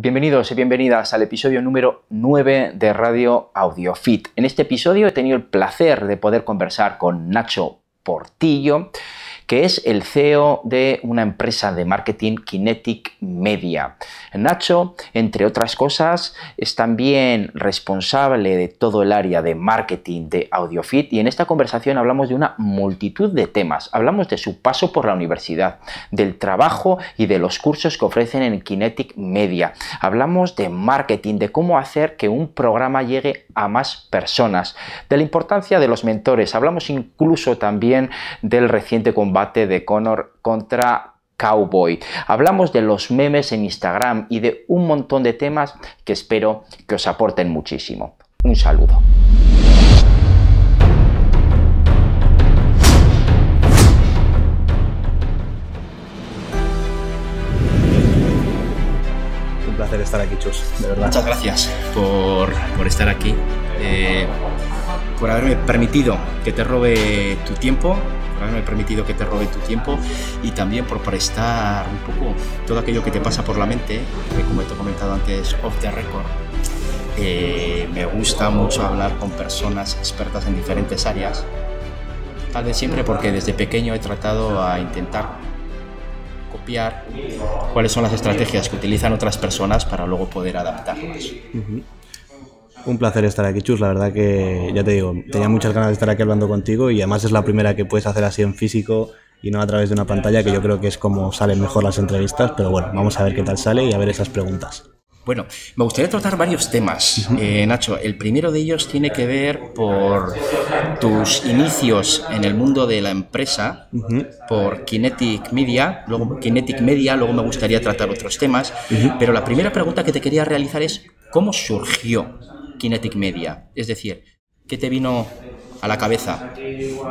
Bienvenidos y bienvenidas al episodio número 9 de Radio AudioFit. En este episodio he tenido el placer de poder conversar con Nacho Portillo, que es el CEO de una empresa de marketing Kinetic Media. Nacho, entre otras cosas, es también responsable de todo el área de marketing de AudioFit y en esta conversación hablamos de una multitud de temas. Hablamos de su paso por la universidad, del trabajo y de los cursos que ofrecen en Kinetic Media. Hablamos de marketing, de cómo hacer que un programa llegue a más personas, de la importancia de los mentores. Hablamos incluso también del reciente combate de Conor contra Cowboy. Hablamos de los memes en Instagram y de un montón de temas que espero que os aporten muchísimo. Un saludo. Un placer estar aquí, Chus, de verdad. Muchas gracias por, por estar aquí, eh, por haberme permitido que te robe tu tiempo, haberme permitido que te robe tu tiempo y también por prestar un poco todo aquello que te pasa por la mente, que como te he comentado antes, off the record. Eh, me gusta mucho hablar con personas expertas en diferentes áreas, tal vez siempre porque desde pequeño he tratado a intentar copiar cuáles son las estrategias que utilizan otras personas para luego poder adaptarlas. Un placer estar aquí, Chus. La verdad que, ya te digo, tenía muchas ganas de estar aquí hablando contigo y además es la primera que puedes hacer así en físico y no a través de una pantalla, que yo creo que es como salen mejor las entrevistas. Pero bueno, vamos a ver qué tal sale y a ver esas preguntas. Bueno, me gustaría tratar varios temas, eh, Nacho. El primero de ellos tiene que ver por tus inicios en el mundo de la empresa, por Kinetic Media, luego Kinetic Media, luego me gustaría tratar otros temas, pero la primera pregunta que te quería realizar es ¿cómo surgió Kinetic Media? Es decir, ¿qué te vino a la cabeza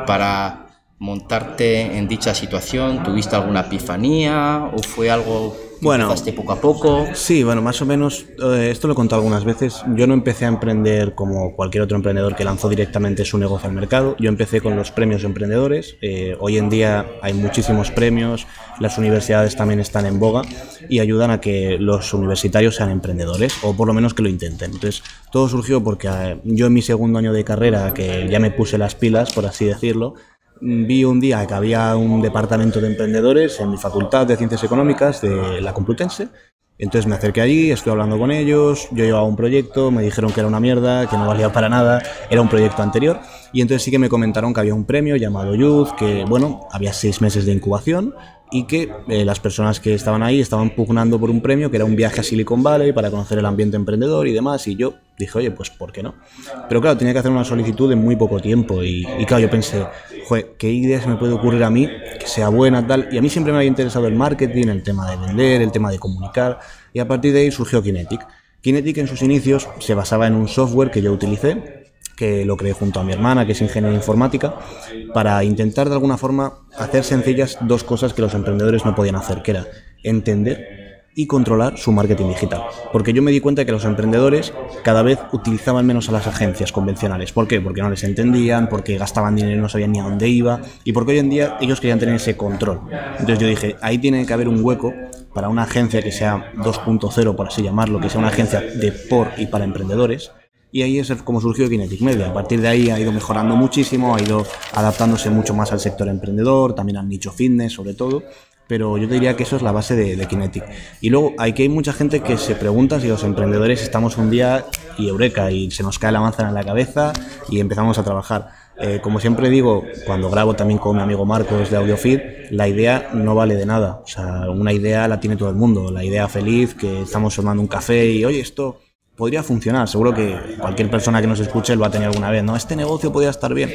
para montarte en dicha situación? ¿Tuviste alguna epifanía o fue algo Bueno. empezaste poco a poco? Sí, bueno, más o menos, eh, esto lo he contado algunas veces. Yo no empecé a emprender como cualquier otro emprendedor que lanzó directamente su negocio al mercado. Yo empecé con los premios de emprendedores. Eh, hoy en día hay muchísimos premios, las universidades también están en boga y ayudan a que los universitarios sean emprendedores o por lo menos que lo intenten. Entonces, todo surgió porque eh, yo en mi segundo año de carrera, que ya me puse las pilas, por así decirlo, vi un día que había un departamento de emprendedores en mi facultad de Ciencias Económicas de la Complutense. Entonces me acerqué allí, estuve hablando con ellos, yo llevaba un proyecto, me dijeron que era una mierda, que no valía para nada, era un proyecto anterior. Y entonces sí que me comentaron que había un premio llamado Youth, que bueno, había seis meses de incubación y que eh, las personas que estaban ahí estaban pugnando por un premio que era un viaje a Silicon Valley para conocer el ambiente emprendedor y demás. Y yo dije, oye, pues ¿por qué no? Pero claro, tenía que hacer una solicitud en muy poco tiempo. Y, y claro, yo pensé, joder, ¿qué idea se me puede ocurrir a mí que sea buena, tal? Y a mí siempre me había interesado el marketing, el tema de vender, el tema de comunicar. Y a partir de ahí surgió Kinetic. Kinetic en sus inicios se basaba en un software que yo utilicé que lo creé junto a mi hermana, que es ingeniera informática, para intentar de alguna forma hacer sencillas dos cosas que los emprendedores no podían hacer, que era entender y controlar su marketing digital. Porque yo me di cuenta que los emprendedores cada vez utilizaban menos a las agencias convencionales. ¿Por qué? Porque no les entendían, porque gastaban dinero y no sabían ni a dónde iba, y porque hoy en día ellos querían tener ese control. Entonces yo dije, ahí tiene que haber un hueco para una agencia que sea 2.0, por así llamarlo, que sea una agencia de por y para emprendedores, y ahí es como surgió Kinetic Media. A partir de ahí ha ido mejorando muchísimo, ha ido adaptándose mucho más al sector emprendedor, también al nicho fitness sobre todo. Pero yo te diría que eso es la base de, de Kinetic. Y luego aquí hay mucha gente que se pregunta si los emprendedores estamos un día y eureka y se nos cae la manzana en la cabeza y empezamos a trabajar. Eh, como siempre digo, cuando grabo también con mi amigo Marcos de AudioFeed, la idea no vale de nada. O sea, una idea la tiene todo el mundo. La idea feliz, que estamos tomando un café y, oye, esto podría funcionar. Seguro que cualquier persona que nos escuche lo va a tener alguna vez. No, este negocio podría estar bien.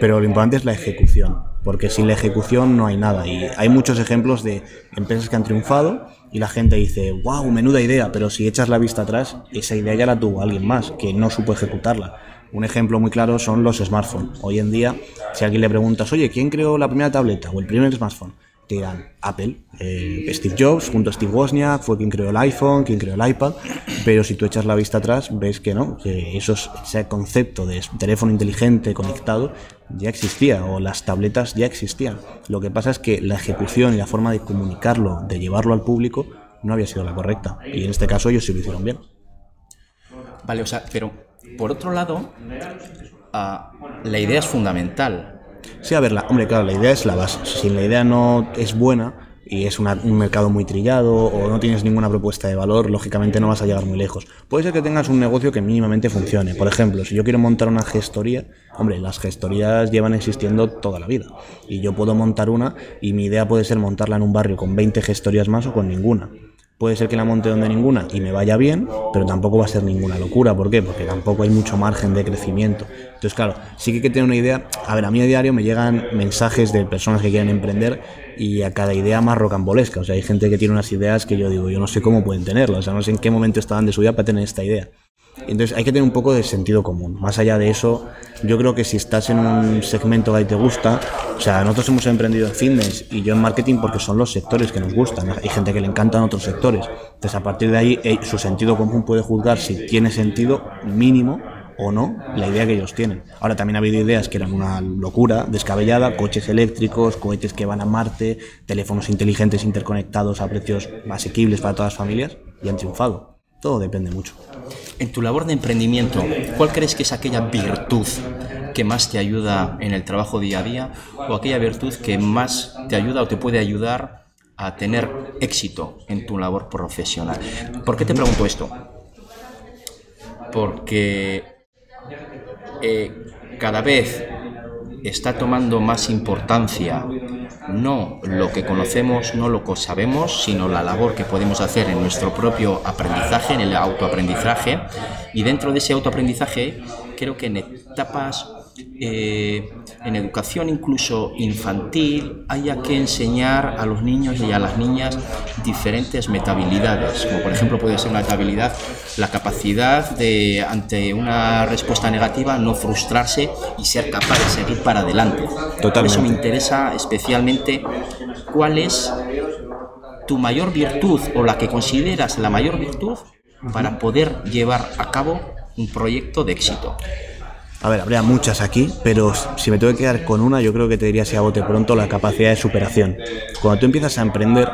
Pero lo importante es la ejecución. Porque sin la ejecución no hay nada. Y hay muchos ejemplos de empresas que han triunfado y la gente dice, wow, menuda idea. Pero si echas la vista atrás, esa idea ya la tuvo alguien más que no supo ejecutarla. Un ejemplo muy claro son los smartphones. Hoy en día, si a alguien le preguntas, oye, ¿quién creó la primera tableta o el primer smartphone? Te dirán Apple. Eh, Steve Jobs junto a Steve Wozniak fue quien creó el iPhone, quien creó el iPad. Pero si tú echas la vista atrás, ves que no, que esos, ese concepto de teléfono inteligente conectado ya existía o las tabletas ya existían. Lo que pasa es que la ejecución y la forma de comunicarlo, de llevarlo al público, no había sido la correcta. Y en este caso ellos sí lo hicieron bien. Vale, o sea, pero por otro lado, ah, la idea es fundamental. Sí, a ver, la, hombre, claro, la idea es la base. Si la idea no es buena, y es un mercado muy trillado o no tienes ninguna propuesta de valor, lógicamente no vas a llegar muy lejos. Puede ser que tengas un negocio que mínimamente funcione. Por ejemplo, si yo quiero montar una gestoría, hombre, las gestorías llevan existiendo toda la vida. Y yo puedo montar una y mi idea puede ser montarla en un barrio con 20 gestorías más o con ninguna. Puede ser que la monte donde ninguna y me vaya bien, pero tampoco va a ser ninguna locura. ¿Por qué? Porque tampoco hay mucho margen de crecimiento. Entonces, claro, sí que hay que tener una idea. A ver, a mí a diario me llegan mensajes de personas que quieren emprender y a cada idea más rocambolesca. O sea, hay gente que tiene unas ideas que yo digo, yo no sé cómo pueden tenerlas. O sea, no sé en qué momento estaban de su vida para tener esta idea. Entonces hay que tener un poco de sentido común. Más allá de eso, yo creo que si estás en un segmento que te gusta, o sea, nosotros hemos emprendido en fitness y yo en marketing porque son los sectores que nos gustan. Hay gente que le encantan otros sectores. Entonces a partir de ahí eh, su sentido común puede juzgar si tiene sentido mínimo o no la idea que ellos tienen. Ahora también ha habido ideas que eran una locura, descabellada, coches eléctricos, cohetes que van a Marte, teléfonos inteligentes interconectados a precios asequibles para todas las familias y han triunfado. Todo depende mucho. En tu labor de emprendimiento, ¿cuál crees que es aquella virtud que más te ayuda en el trabajo día a día o aquella virtud que más te ayuda o te puede ayudar a tener éxito en tu labor profesional? ¿Por qué te pregunto esto? Porque eh, cada vez está tomando más importancia no lo que conocemos, no lo que sabemos, sino la labor que podemos hacer en nuestro propio aprendizaje, en el autoaprendizaje. Y dentro de ese autoaprendizaje, creo que en etapas eh, en educación incluso infantil haya que enseñar a los niños y a las niñas diferentes metabilidades, como por ejemplo puede ser una metabilidad la capacidad de ante una respuesta negativa no frustrarse y ser capaz de seguir para adelante. Por eso me interesa especialmente cuál es tu mayor virtud o la que consideras la mayor virtud para poder llevar a cabo un proyecto de éxito. A ver, habría muchas aquí, pero si me tengo que quedar con una, yo creo que te diría si a bote pronto la capacidad de superación. Cuando tú empiezas a emprender,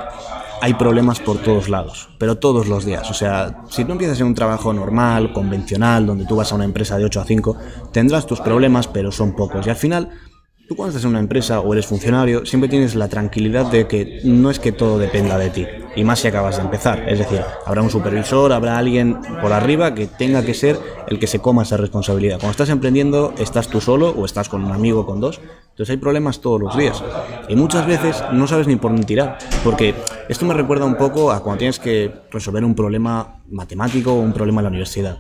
hay problemas por todos lados, pero todos los días. O sea, si tú empiezas en un trabajo normal, convencional, donde tú vas a una empresa de 8 a 5, tendrás tus problemas, pero son pocos. Y al final, tú cuando estás en una empresa o eres funcionario, siempre tienes la tranquilidad de que no es que todo dependa de ti y más si acabas de empezar. Es decir, habrá un supervisor, habrá alguien por arriba que tenga que ser el que se coma esa responsabilidad. Cuando estás emprendiendo, estás tú solo o estás con un amigo con dos. Entonces hay problemas todos los días. Y muchas veces no sabes ni por dónde tirar. Porque esto me recuerda un poco a cuando tienes que resolver un problema matemático o un problema en la universidad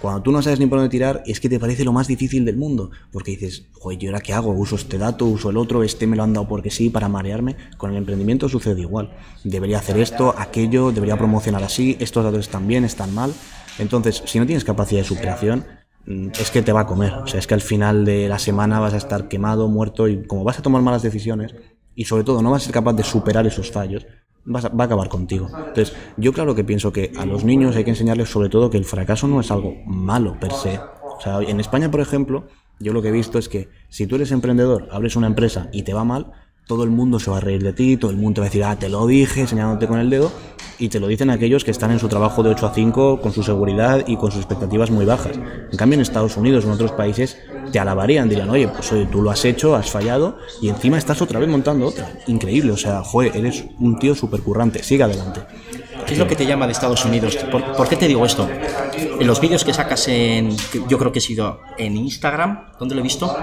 cuando tú no sabes ni por dónde tirar, es que te parece lo más difícil del mundo. Porque dices, joder, ¿yo ahora qué hago? Uso este dato, uso el otro, este me lo han dado porque sí, para marearme. Con el emprendimiento sucede igual. Debería hacer esto, aquello, debería promocionar así, estos datos están bien, están mal. Entonces, si no tienes capacidad de superación, mm, es que te va a comer. O sea, es que al final de la semana vas a estar quemado, muerto y como vas a tomar malas decisiones y sobre todo no vas a ser capaz de superar esos fallos, va a acabar contigo. Entonces, yo claro que pienso que a los niños hay que enseñarles sobre todo que el fracaso no es algo malo per se. O sea, en España, por ejemplo, yo lo que he visto es que si tú eres emprendedor, abres una empresa y te va mal, todo el mundo se va a reír de ti, todo el mundo te va a decir, ah, te lo dije, señalándote con el dedo, y te lo dicen aquellos que están en su trabajo de 8 a 5 con su seguridad y con sus expectativas muy bajas. En cambio, en Estados Unidos o en otros países te alabarían, dirían, oye, pues oye, tú lo has hecho, has fallado, y encima estás otra vez montando otra. Increíble, o sea, joder, eres un tío súper currante, sigue adelante. ¿Qué es lo que te llama de Estados Unidos? ¿Por, qué te digo esto? En los vídeos que sacas en, yo creo que he sido en Instagram, ¿dónde lo he visto?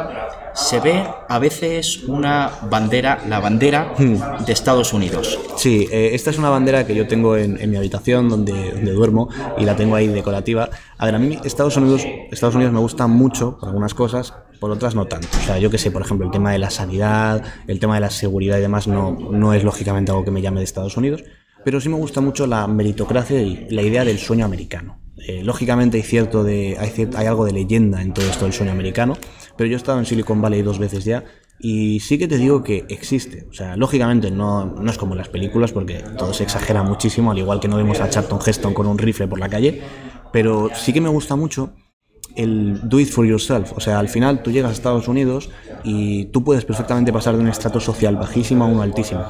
Se ve a veces una bandera, la bandera de Estados Unidos. Sí, eh, esta es una bandera que yo tengo en, mi habitación donde, donde, duermo y la tengo ahí decorativa. A ver, a mí Estados Unidos, Estados Unidos me gusta mucho por algunas cosas, por otras no tanto. O sea, yo que sé, por ejemplo, el tema de la sanidad, el tema de la seguridad y demás no, no es lógicamente algo que me llame de Estados Unidos pero sí me gusta mucho la meritocracia y la idea del sueño americano. Eh, lógicamente hay, cierto de, hay, hay, algo de leyenda en todo esto del sueño americano, pero yo he estado en Silicon Valley dos veces ya y sí que te digo que existe. O sea, lógicamente no, no es como en las películas porque todo se exagera muchísimo, al igual que no vemos a Charlton Heston con un rifle por la calle, pero sí que me gusta mucho el do it for yourself. O sea, al final tú llegas a Estados Unidos y tú puedes perfectamente pasar de un estrato social bajísimo a uno altísimo.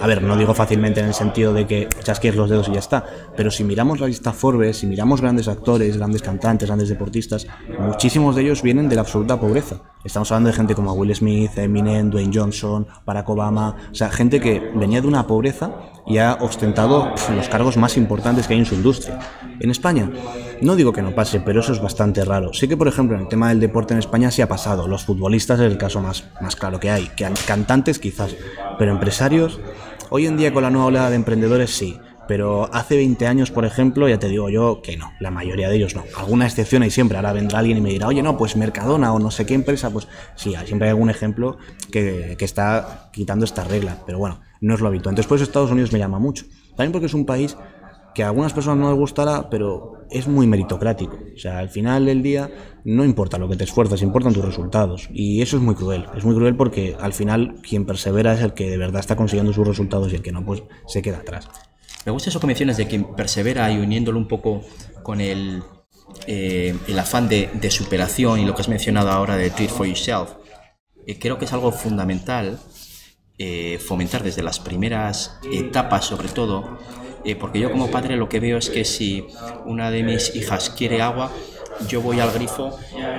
A ver, no digo fácilmente en el sentido de que chasques los dedos y ya está, pero si miramos la lista Forbes, si miramos grandes actores, grandes cantantes, grandes deportistas, muchísimos de ellos vienen de la absoluta pobreza. Estamos hablando de gente como Will Smith, Eminem, Dwayne Johnson, Barack Obama, o sea, gente que venía de una pobreza y ha ostentado los cargos más importantes que hay en su industria. En España, no digo que no pase, pero eso es bastante raro. Sí que, por ejemplo, en el tema del deporte en España sí ha pasado. Los futbolistas es el caso más, más claro que hay. Cantantes quizás, pero empresarios, hoy en día con la nueva oleada de emprendedores sí. Pero hace 20 años, por ejemplo, ya te digo yo que no, la mayoría de ellos no. Alguna excepción hay siempre. Ahora vendrá alguien y me dirá, oye, no, pues Mercadona o no sé qué empresa, pues sí, siempre hay algún ejemplo que, está quitando esta regla. Pero bueno, no es lo habitual. Entonces, Estados Unidos me llama mucho. También porque es un país que a algunas personas no les gustará, pero es muy meritocrático. O sea, al final del día no importa lo que te esfuerzas, importan tus resultados. Y eso es muy cruel. Es muy cruel porque al final quien persevera es el que de verdad está consiguiendo sus resultados y el que no, pues se queda atrás. Me gusta eso que mencionas de quien persevera y uniéndolo un poco con el, eh, el afán de, superación y lo que has mencionado ahora de it for yourself. Eh, creo que es algo fundamental eh, fomentar desde las primeras etapas, sobre todo, porque yo como padre lo que veo es que si una de mis hijas quiere agua, yo voy al grifo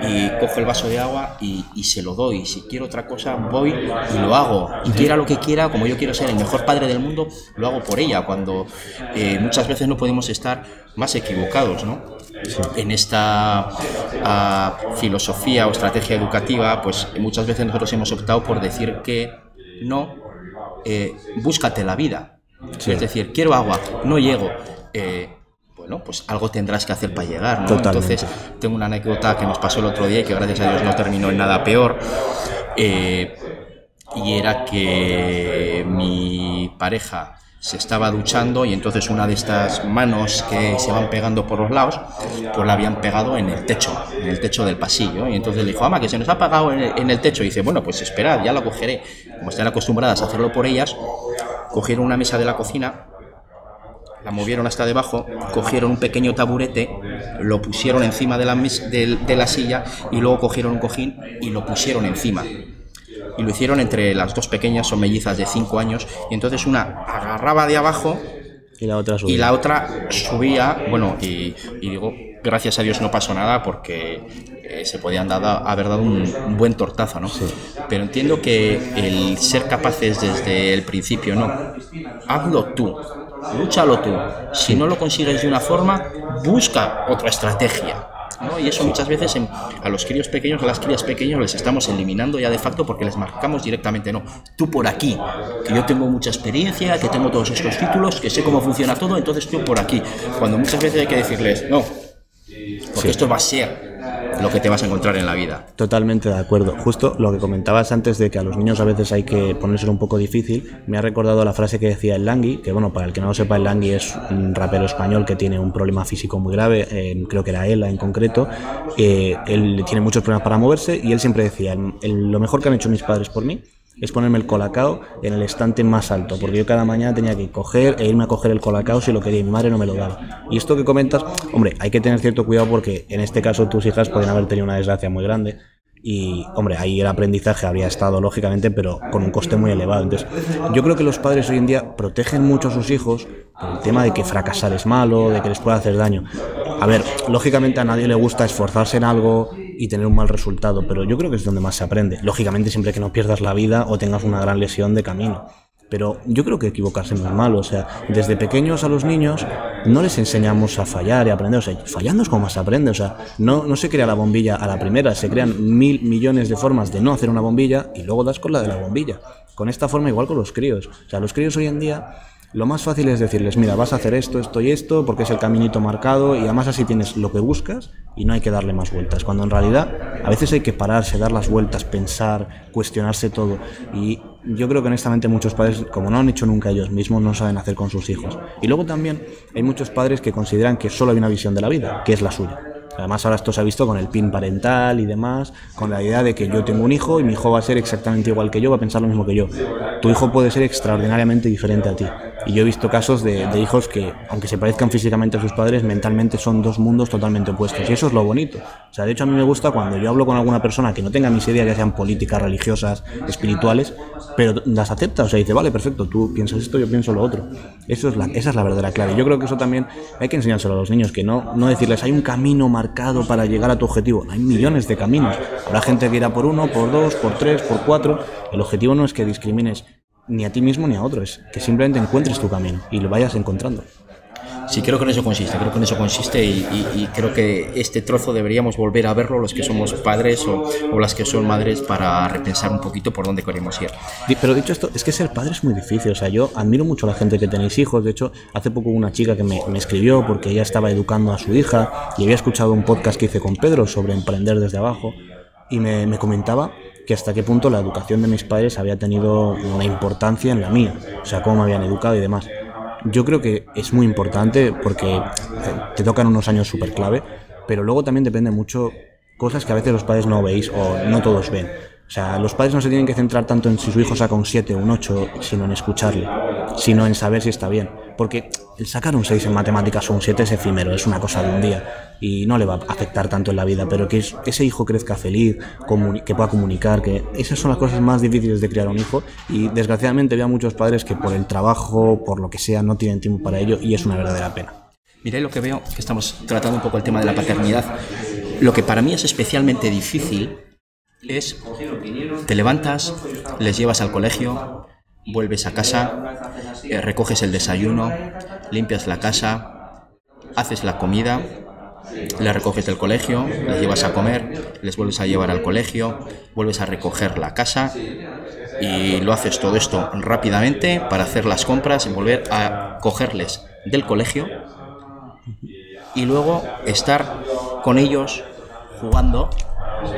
y cojo el vaso de agua y, se lo doy. Si quiero otra cosa, voy y lo hago. Y quiera lo que quiera, como yo quiero ser el mejor padre del mundo, lo hago por ella, cuando eh, muchas veces no podemos estar más equivocados, ¿no? En esta ah, filosofía o estrategia educativa, pues muchas veces nosotros hemos optado por decir que no, eh, búscate la vida. Es decir, quiero agua, no llego. Eh, bueno, pues algo tendrás que hacer para llegar, ¿no? Entonces, tengo una anécdota que nos pasó el otro día y que gracias a Dios no terminó en nada peor. Eh, y era que mi pareja se estaba duchando y entonces una de estas manos que se van pegando por los lados, pues la habían pegado en el techo, en el techo del pasillo. Y entonces le dijo, ama, que se nos ha apagado en el, techo. Y dice, bueno, pues esperad, ya la cogeré. Como están acostumbradas a hacerlo por ellas, cogieron una mesa de la cocina, la movieron hasta debajo, cogieron un pequeño taburete, lo pusieron encima de la, de la silla y luego cogieron un cojín y lo pusieron encima. Y lo hicieron entre las dos pequeñas, son mellizas de 5 años, y entonces una agarraba de abajo y la otra subía, y la otra subía bueno, y, digo, gracias a Dios no pasó nada porque eh, se podían haber dado un, buen tortazo, ¿no? Pero entiendo que el ser capaces desde el principio, no, hazlo tú, lúchalo tú. Si no lo consigues de una forma, busca otra estrategia y eso muchas veces a los críos pequeños, a las crías pequeñas les estamos eliminando ya de facto porque les marcamos directamente, no, tú por aquí, que yo tengo mucha experiencia, que tengo todos estos títulos, que sé cómo funciona todo, entonces tú por aquí. Cuando muchas veces hay que decirles, no, porque esto va a ser lo que te vas a encontrar en la vida. Totalmente de acuerdo. Justo lo que comentabas antes de que a los niños a veces hay que ponérselo un poco difícil, me ha recordado la frase que decía el Langui, que bueno, para el que no lo sepa, el Langui es un rapero español que tiene un problema físico muy grave, creo que era él en concreto, eh, él tiene muchos problemas para moverse y él siempre decía, lo mejor que han hecho mis padres por mí es ponerme el colacao en el estante más alto, porque yo cada mañana tenía que coger e irme a coger el colacao si lo quería y mi madre no me lo daba. Y esto que comentas, hombre, hay que tener cierto cuidado porque en este caso tus hijas pueden haber tenido una desgracia muy grande. Y, hombre, ahí el aprendizaje habría estado, lógicamente, pero con un coste muy elevado. Entonces, yo creo que los padres hoy en día protegen mucho a sus hijos por el tema de que fracasar es malo, de que les puede hacer daño. A ver, lógicamente a nadie le gusta esforzarse en algo y tener un mal resultado, pero yo creo que es donde más se aprende. Lógicamente siempre que no pierdas la vida o tengas una gran lesión de camino. Pero yo creo que equivocarse no es malo. O sea, desde pequeños a los niños no les enseñamos a fallar y aprender. O sea, fallando es como más aprende. O sea, no, no se crea la bombilla a la primera. Se crean mil millones de formas de no hacer una bombilla y luego das con la de la bombilla. Con esta forma igual con los críos. O sea, los críos hoy en día lo más fácil es decirles, mira, vas a hacer esto, esto y esto, porque es el caminito marcado y además así tienes lo que buscas y no hay que darle más vueltas. Cuando en realidad a veces hay que pararse, dar las vueltas, pensar, cuestionarse todo. Y yo creo que honestamente muchos padres, como no han hecho nunca ellos mismos, no saben hacer con sus hijos. Y luego también hay muchos padres que consideran que solo hay una visión de la vida, que es la suya. Además ahora esto se ha visto con el pin parental y demás, con la idea de que yo tengo un hijo y mi hijo va a ser exactamente igual que yo, va a pensar lo mismo que yo. Tu hijo puede ser extraordinariamente diferente a ti Y yo he visto casos de, hijos que, aunque se parezcan físicamente a sus padres, mentalmente son dos mundos totalmente opuestos. Y eso es lo bonito. O sea, de hecho a mí me gusta cuando yo hablo con alguna persona que no tenga mis ideas, ya sean políticas, religiosas, espirituales, pero las acepta. O sea, dice, vale, perfecto, tú piensas esto, yo pienso lo otro. Eso es la, esa es la verdadera clave. Yo creo que eso también hay que enseñárselo a los niños, que no, no decirles, hay un camino marcado para llegar a tu objetivo. Hay millones de caminos. Habrá gente que irá por uno, por dos, por tres, por cuatro. El objetivo no es que discrimines ni a ti mismo ni a otro, es que simplemente encuentres tu camino y lo vayas encontrando. Sí, creo que en eso consiste, creo que en eso consiste y, creo que este trozo deberíamos volver a verlo los que somos padres o, o, las que son madres para repensar un poquito por dónde queremos ir. Pero dicho esto, es que ser padre es muy difícil, o sea, yo admiro mucho a la gente que tenéis hijos, de hecho, hace poco una chica que me, me escribió porque ella estaba educando a su hija y había escuchado un podcast que hice con Pedro sobre emprender desde abajo y me, me comentaba que hasta qué punto la educación de mis padres había tenido una importancia en la mía, o sea, cómo me habían educado y demás. Yo creo que es muy importante porque te tocan unos años súper clave, pero luego también depende mucho cosas que a veces los padres no veis o no todos ven. O sea, los padres no se tienen que centrar tanto en si su hijo saca un 7 o un 8, sino en escucharle, sino en saber si está bien. Porque el sacar un 6 en matemáticas o un 7 es efímero, es una cosa de un día y no le va a afectar tanto en la vida, pero que ese hijo crezca feliz, que pueda comunicar, que esas son las cosas más difíciles de criar un hijo y desgraciadamente veo a muchos padres que por el trabajo, por lo que sea, no tienen tiempo para ello y es una verdadera pena. Miré lo que veo, que estamos tratando un poco el tema de la paternidad. Lo que para mí es especialmente difícil es, te levantas, les llevas al colegio, vuelves a casa, eh, recoges el desayuno, limpias la casa, haces la comida, les recoges del colegio, les llevas a comer, les vuelves a llevar al colegio, vuelves a recoger la casa y lo haces todo esto rápidamente para hacer las compras y volver a cogerles del colegio y luego estar con ellos jugando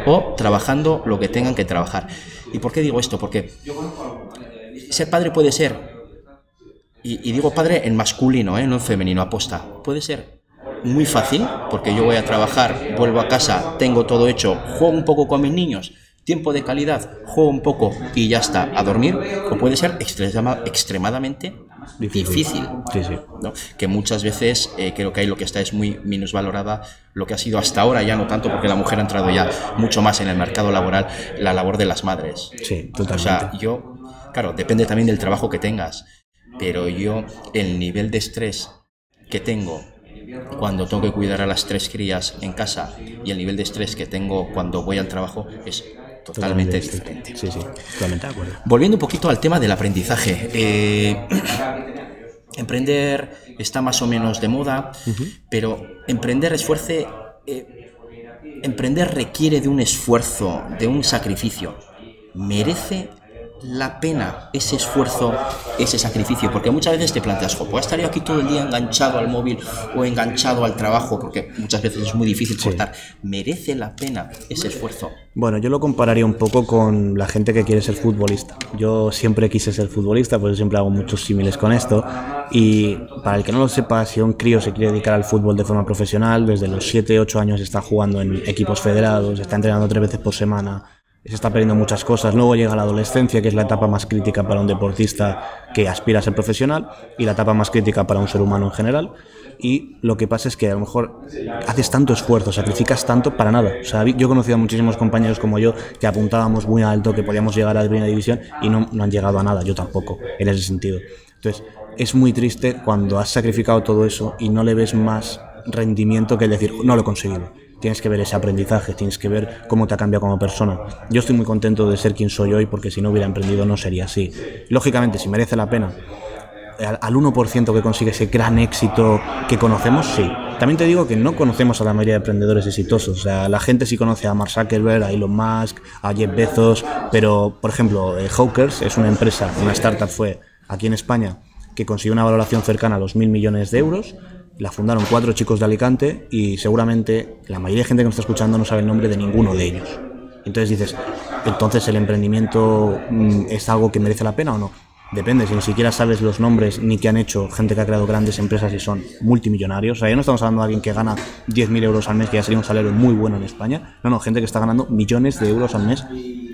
o trabajando lo que tengan que trabajar. ¿Y por qué digo esto? Porque ser padre puede ser, y, digo padre en masculino, ¿eh? no en femenino, aposta, puede ser muy fácil, porque yo voy a trabajar, vuelvo a casa, tengo todo hecho, juego un poco con mis niños, tiempo de calidad, juego un poco y ya está, a dormir, o puede ser extremadamente difícil, que muchas veces eh, creo que ahí lo que está es muy minusvalorada lo que ha sido hasta ahora, ya no tanto porque la mujer ha entrado ya mucho más en el mercado laboral, la labor de las madres. Sí, totalmente. O sea, yo, claro, depende también del trabajo que tengas, pero yo el nivel de estrés que tengo cuando tengo que cuidar a las tres crías en casa y el nivel de estrés que tengo cuando voy al trabajo es totalmente, diferente. Sí, sí, totalmente de acuerdo. Volviendo un poquito al tema del aprendizaje. Eh, emprender está más o menos de moda, pero emprender esfuerce... Eh, emprender requiere de un esfuerzo, de un sacrificio. ¿Merece la pena ese esfuerzo, ese sacrificio, porque muchas veces te planteas, ¿puedo estar yo aquí todo el día enganchado al móvil o enganchado al trabajo? Porque muchas veces es muy difícil cortar. ¿Merece la pena ese esfuerzo? Bueno, yo lo compararía un poco con la gente que quiere ser futbolista. Yo siempre quise ser futbolista, por eso siempre hago muchos símiles con esto. Y para el que no lo sepa, si un crío se quiere dedicar al fútbol de forma profesional, desde los 7, 8 años está jugando en equipos federados, está entrenando tres veces por semana, se está perdiendo muchas cosas. Luego llega la adolescencia, que es la etapa más crítica para un deportista que aspira a ser profesional y la etapa más crítica para un ser humano en general. Y lo que pasa es que a lo mejor haces tanto esfuerzo, sacrificas tanto para nada. O yo he conocido a muchísimos compañeros como yo que apuntábamos muy alto, que podíamos llegar a la primera división y no, no han llegado a nada. Yo tampoco, en ese sentido. Entonces, es muy triste cuando has sacrificado todo eso y no le ves más rendimiento que el decir, no lo he conseguido tienes que ver ese aprendizaje, tienes que ver cómo te ha cambiado como persona. Yo estoy muy contento de ser quien soy hoy porque si no hubiera emprendido no sería así. Lógicamente, si merece la pena, al 1% que consigue ese gran éxito que conocemos, sí. También te digo que no conocemos a la mayoría de emprendedores exitosos. O sea, la gente sí conoce a Mark Zuckerberg, a Elon Musk, a Jeff Bezos, pero, por ejemplo, eh, Hawkers es una empresa, una startup fue aquí en España, que consiguió una valoración cercana a los mil millones de euros la fundaron cuatro chicos de Alicante y seguramente la mayoría de gente que nos está escuchando no sabe el nombre de ninguno de ellos. Entonces dices, entonces el emprendimiento mm, es algo que merece la pena o no. Depende, si ni siquiera sabes los nombres ni qué han hecho gente que ha creado grandes empresas y son multimillonarios. O sea, ya no estamos hablando de alguien que gana 10.000 euros al mes, que ya sería un salario muy bueno en España. No, no, gente que está ganando millones de euros al mes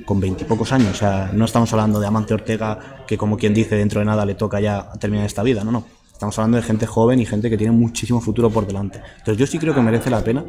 con veintipocos años. O sea, no estamos hablando de Amante Ortega, que como quien dice, dentro de nada le toca ya terminar esta vida, no, no. Estamos hablando de gente joven y gente que tiene muchísimo futuro por delante. Entonces yo sí creo que merece la pena,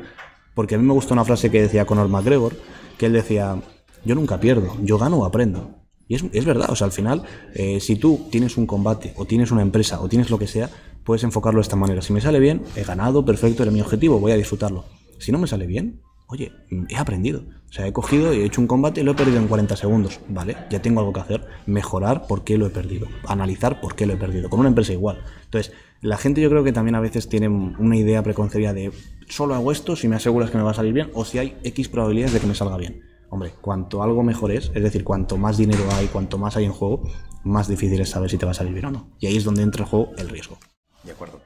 porque a mí me gustó una frase que decía Conor McGregor, que él decía, yo nunca pierdo, yo gano o aprendo. Y es, es verdad, o sea, al final, eh, si tú tienes un combate, o tienes una empresa, o tienes lo que sea, puedes enfocarlo de esta manera. Si me sale bien, he ganado, perfecto, era mi objetivo, voy a disfrutarlo. Si no me sale bien, oye, he aprendido. O sea, he cogido y he hecho un combate y lo he perdido en 40 segundos. Vale, ya tengo algo que hacer. Mejorar por qué lo he perdido. Analizar por qué lo he perdido. Con una empresa igual. Entonces, la gente yo creo que también a veces tiene una idea preconcebida de solo hago esto si me aseguras que me va a salir bien o si hay X probabilidades de que me salga bien. Hombre, cuanto algo mejor es, es decir, cuanto más dinero hay, cuanto más hay en juego, más difícil es saber si te va a salir bien o no. Y ahí es donde entra el juego el riesgo. De acuerdo.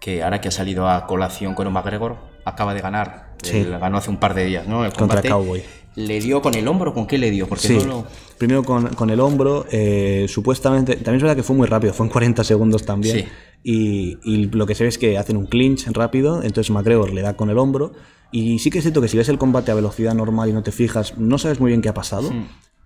Que ahora que ha salido a colación con McGregor, acaba de ganar. Sí. Ganó hace un par de días, ¿no? El Contra combate. Cowboy. ¿Le dio con el hombro? ¿Con qué le dio? Porque Sí, no lo... primero con, con el hombro, eh, supuestamente, también es verdad que fue muy rápido, fue en 40 segundos también. Sí. Y, y lo que se ve es que hacen un clinch rápido, entonces McGregor le da con el hombro. Y sí que es cierto que si ves el combate a velocidad normal y no te fijas, no sabes muy bien qué ha pasado.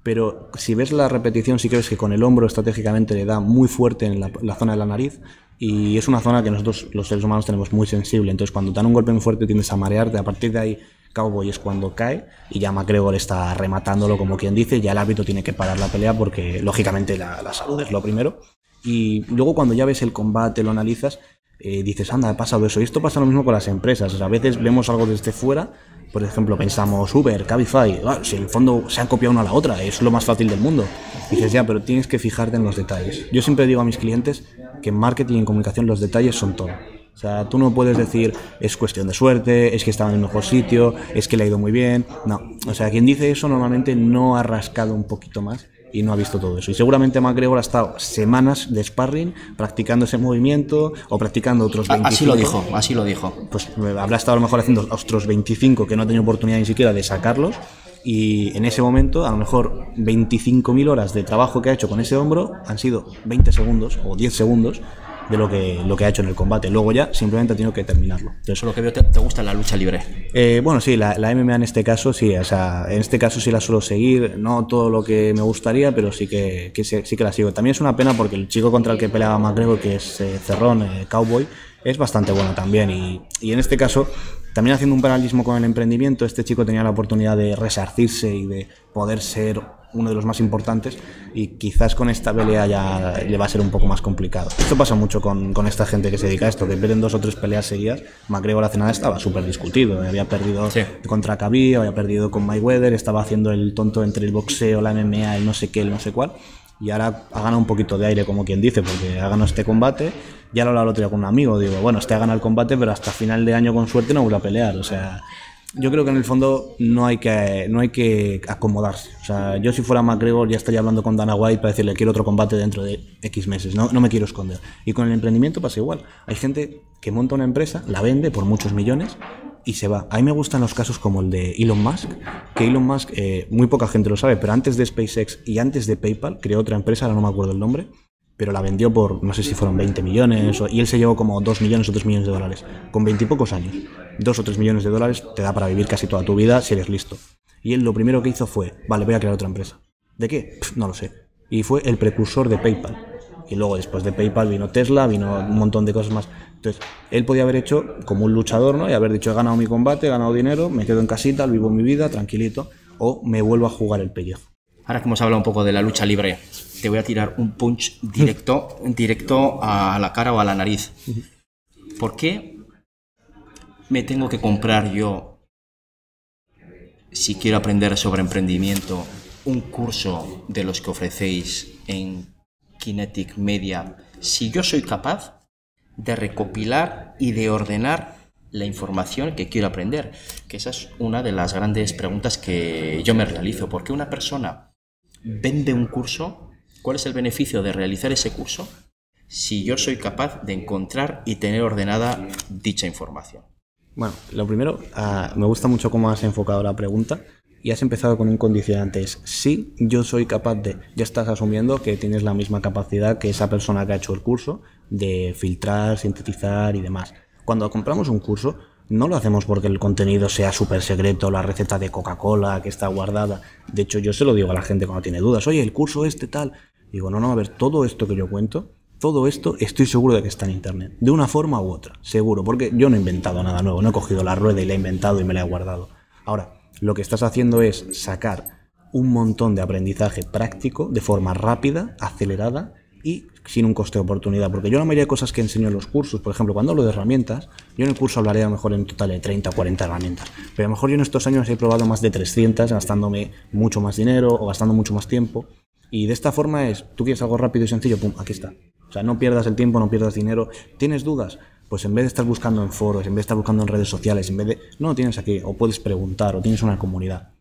Pero si ves la repetición, sí que ves que con el hombro estratégicamente le da muy fuerte en la, la zona de la nariz. Y es una zona que nosotros, los seres humanos, tenemos muy sensible. Entonces, cuando te dan un golpe muy fuerte, tiendes a marearte. A partir de ahí, Cowboy es cuando cae. Y ya McGregor está rematándolo, como quien dice. Ya el árbitro tiene que parar la pelea porque, lógicamente, la, la salud es lo primero. Y luego, cuando ya ves el combate, lo analizas, eh, dices, anda, ha pasado eso. Y esto pasa lo mismo con las empresas. A veces vemos algo desde fuera. Por ejemplo, pensamos Uber, Cabify, ah, si en el fondo se han copiado una a la otra, es lo más fácil del mundo. Dices, ya, pero tienes que fijarte en los detalles. Yo siempre digo a mis clientes que en marketing y en comunicación los detalles son todo. O sea, tú no puedes decir es cuestión de suerte, es que estaba en el mejor sitio, es que le ha ido muy bien. No, o sea, quien dice eso normalmente no ha rascado un poquito más y no ha visto todo eso. Y seguramente McGregor ha estado semanas de sparring practicando ese movimiento o practicando otros A- 25. Así lo dijo, así lo dijo. Pues eh, habrá estado a lo mejor haciendo otros 25 que no ha tenido oportunidad ni siquiera de sacarlos. Y en ese momento, a lo mejor 25.000 horas de trabajo que ha hecho con ese hombro han sido 20 segundos o 10 segundos de lo que, lo que ha hecho en el combate. Luego ya simplemente ha tenido que terminarlo. Entonces, Eso lo que veo, te, te gusta la lucha libre. eh, bueno, sí, la, la MMA en este caso sí, o sea, en este caso sí la suelo seguir, no todo lo que me gustaría, pero sí que, que sí, sí que la sigo. También es una pena porque el chico contra el que peleaba McGregor, que es eh, Cerrón, eh, Cowboy, es bastante bueno también. Y, y en este caso, también haciendo un paralelismo con el emprendimiento, este chico tenía la oportunidad de resarcirse y de poder ser uno de los más importantes y quizás con esta pelea ya le va a ser un poco más complicado. Esto pasa mucho con, con esta gente que se dedica a esto, que pierden dos o tres peleas seguidas. McGregor hace nada estaba súper discutido, eh, había perdido Sí. contra Khabib, había perdido con Mayweather, estaba haciendo el tonto entre el boxeo, la MMA, el no sé qué, el no sé cuál. Y ahora ha ganado un poquito de aire, como quien dice, porque ha ganado este combate. Ya lo hablaba el otro día con un amigo, digo, bueno, este ha ganado el combate, pero hasta final de año con suerte no vuelve a pelear. O sea, yo creo que en el fondo no hay que, no hay que acomodarse. O sea, yo si fuera McGregor ya estaría hablando con Dana White para decirle quiero otro combate dentro de X meses. No, no me quiero esconder. Y con el emprendimiento pasa igual. Hay gente que monta una empresa, la vende por muchos millones y se va. A mí me gustan los casos como el de Elon Musk, que Elon Musk, eh, muy poca gente lo sabe, pero antes de SpaceX y antes de PayPal creó otra empresa, ahora no me acuerdo el nombre, pero la vendió por, no sé si fueron 20 millones, y él se llevó como 2 millones o 3 millones de dólares, con 20 y pocos años. 2 o 3 millones de dólares te da para vivir casi toda tu vida si eres listo. Y él lo primero que hizo fue, vale, voy a crear otra empresa. ¿De qué? No lo sé. Y fue el precursor de PayPal. Y luego después de PayPal vino Tesla, vino un montón de cosas más. Entonces, él podía haber hecho como un luchador, ¿no? Y haber dicho, he ganado mi combate, he ganado dinero, me quedo en casita, vivo mi vida, tranquilito, o me vuelvo a jugar el pellejo. Ahora que hemos hablado un poco de la lucha libre, te voy a tirar un punch directo, directo a la cara o a la nariz. ¿Por qué me tengo que comprar yo, si quiero aprender sobre emprendimiento, un curso de los que ofrecéis en Kinetic Media, si yo soy capaz de recopilar y de ordenar la información que quiero aprender? Que esa es una de las grandes preguntas que yo me realizo. ¿Por qué una persona vende un curso? ¿Cuál es el beneficio de realizar ese curso si yo soy capaz de encontrar y tener ordenada dicha información? Bueno, lo primero, ah, me gusta mucho cómo has enfocado la pregunta y has empezado con un condicionante. Es sí, yo soy capaz de. Ya estás asumiendo que tienes la misma capacidad que esa persona que ha hecho el curso de filtrar, sintetizar y demás. Cuando compramos un curso, no lo hacemos porque el contenido sea súper secreto, la receta de Coca-Cola que está guardada. De hecho, yo se lo digo a la gente cuando tiene dudas. Oye, el curso este tal. Digo, no, no, a ver, todo esto que yo cuento, todo esto estoy seguro de que está en Internet. De una forma u otra, seguro. Porque yo no he inventado nada nuevo. No he cogido la rueda y la he inventado y me la he guardado. Ahora, lo que estás haciendo es sacar un montón de aprendizaje práctico de forma rápida, acelerada y sin un coste de oportunidad. Porque yo la mayoría de cosas que enseño en los cursos, por ejemplo, cuando hablo de herramientas, yo en el curso hablaré a lo mejor en total de 30 o 40 herramientas. Pero a lo mejor yo en estos años he probado más de 300, gastándome mucho más dinero o gastando mucho más tiempo. Y de esta forma es, tú quieres algo rápido y sencillo, pum, aquí está. O sea, no pierdas el tiempo, no pierdas dinero. ¿Tienes dudas? Pues en vez de estar buscando en foros, en vez de estar buscando en redes sociales, en vez de... No tienes aquí, o puedes preguntar, o tienes una comunidad.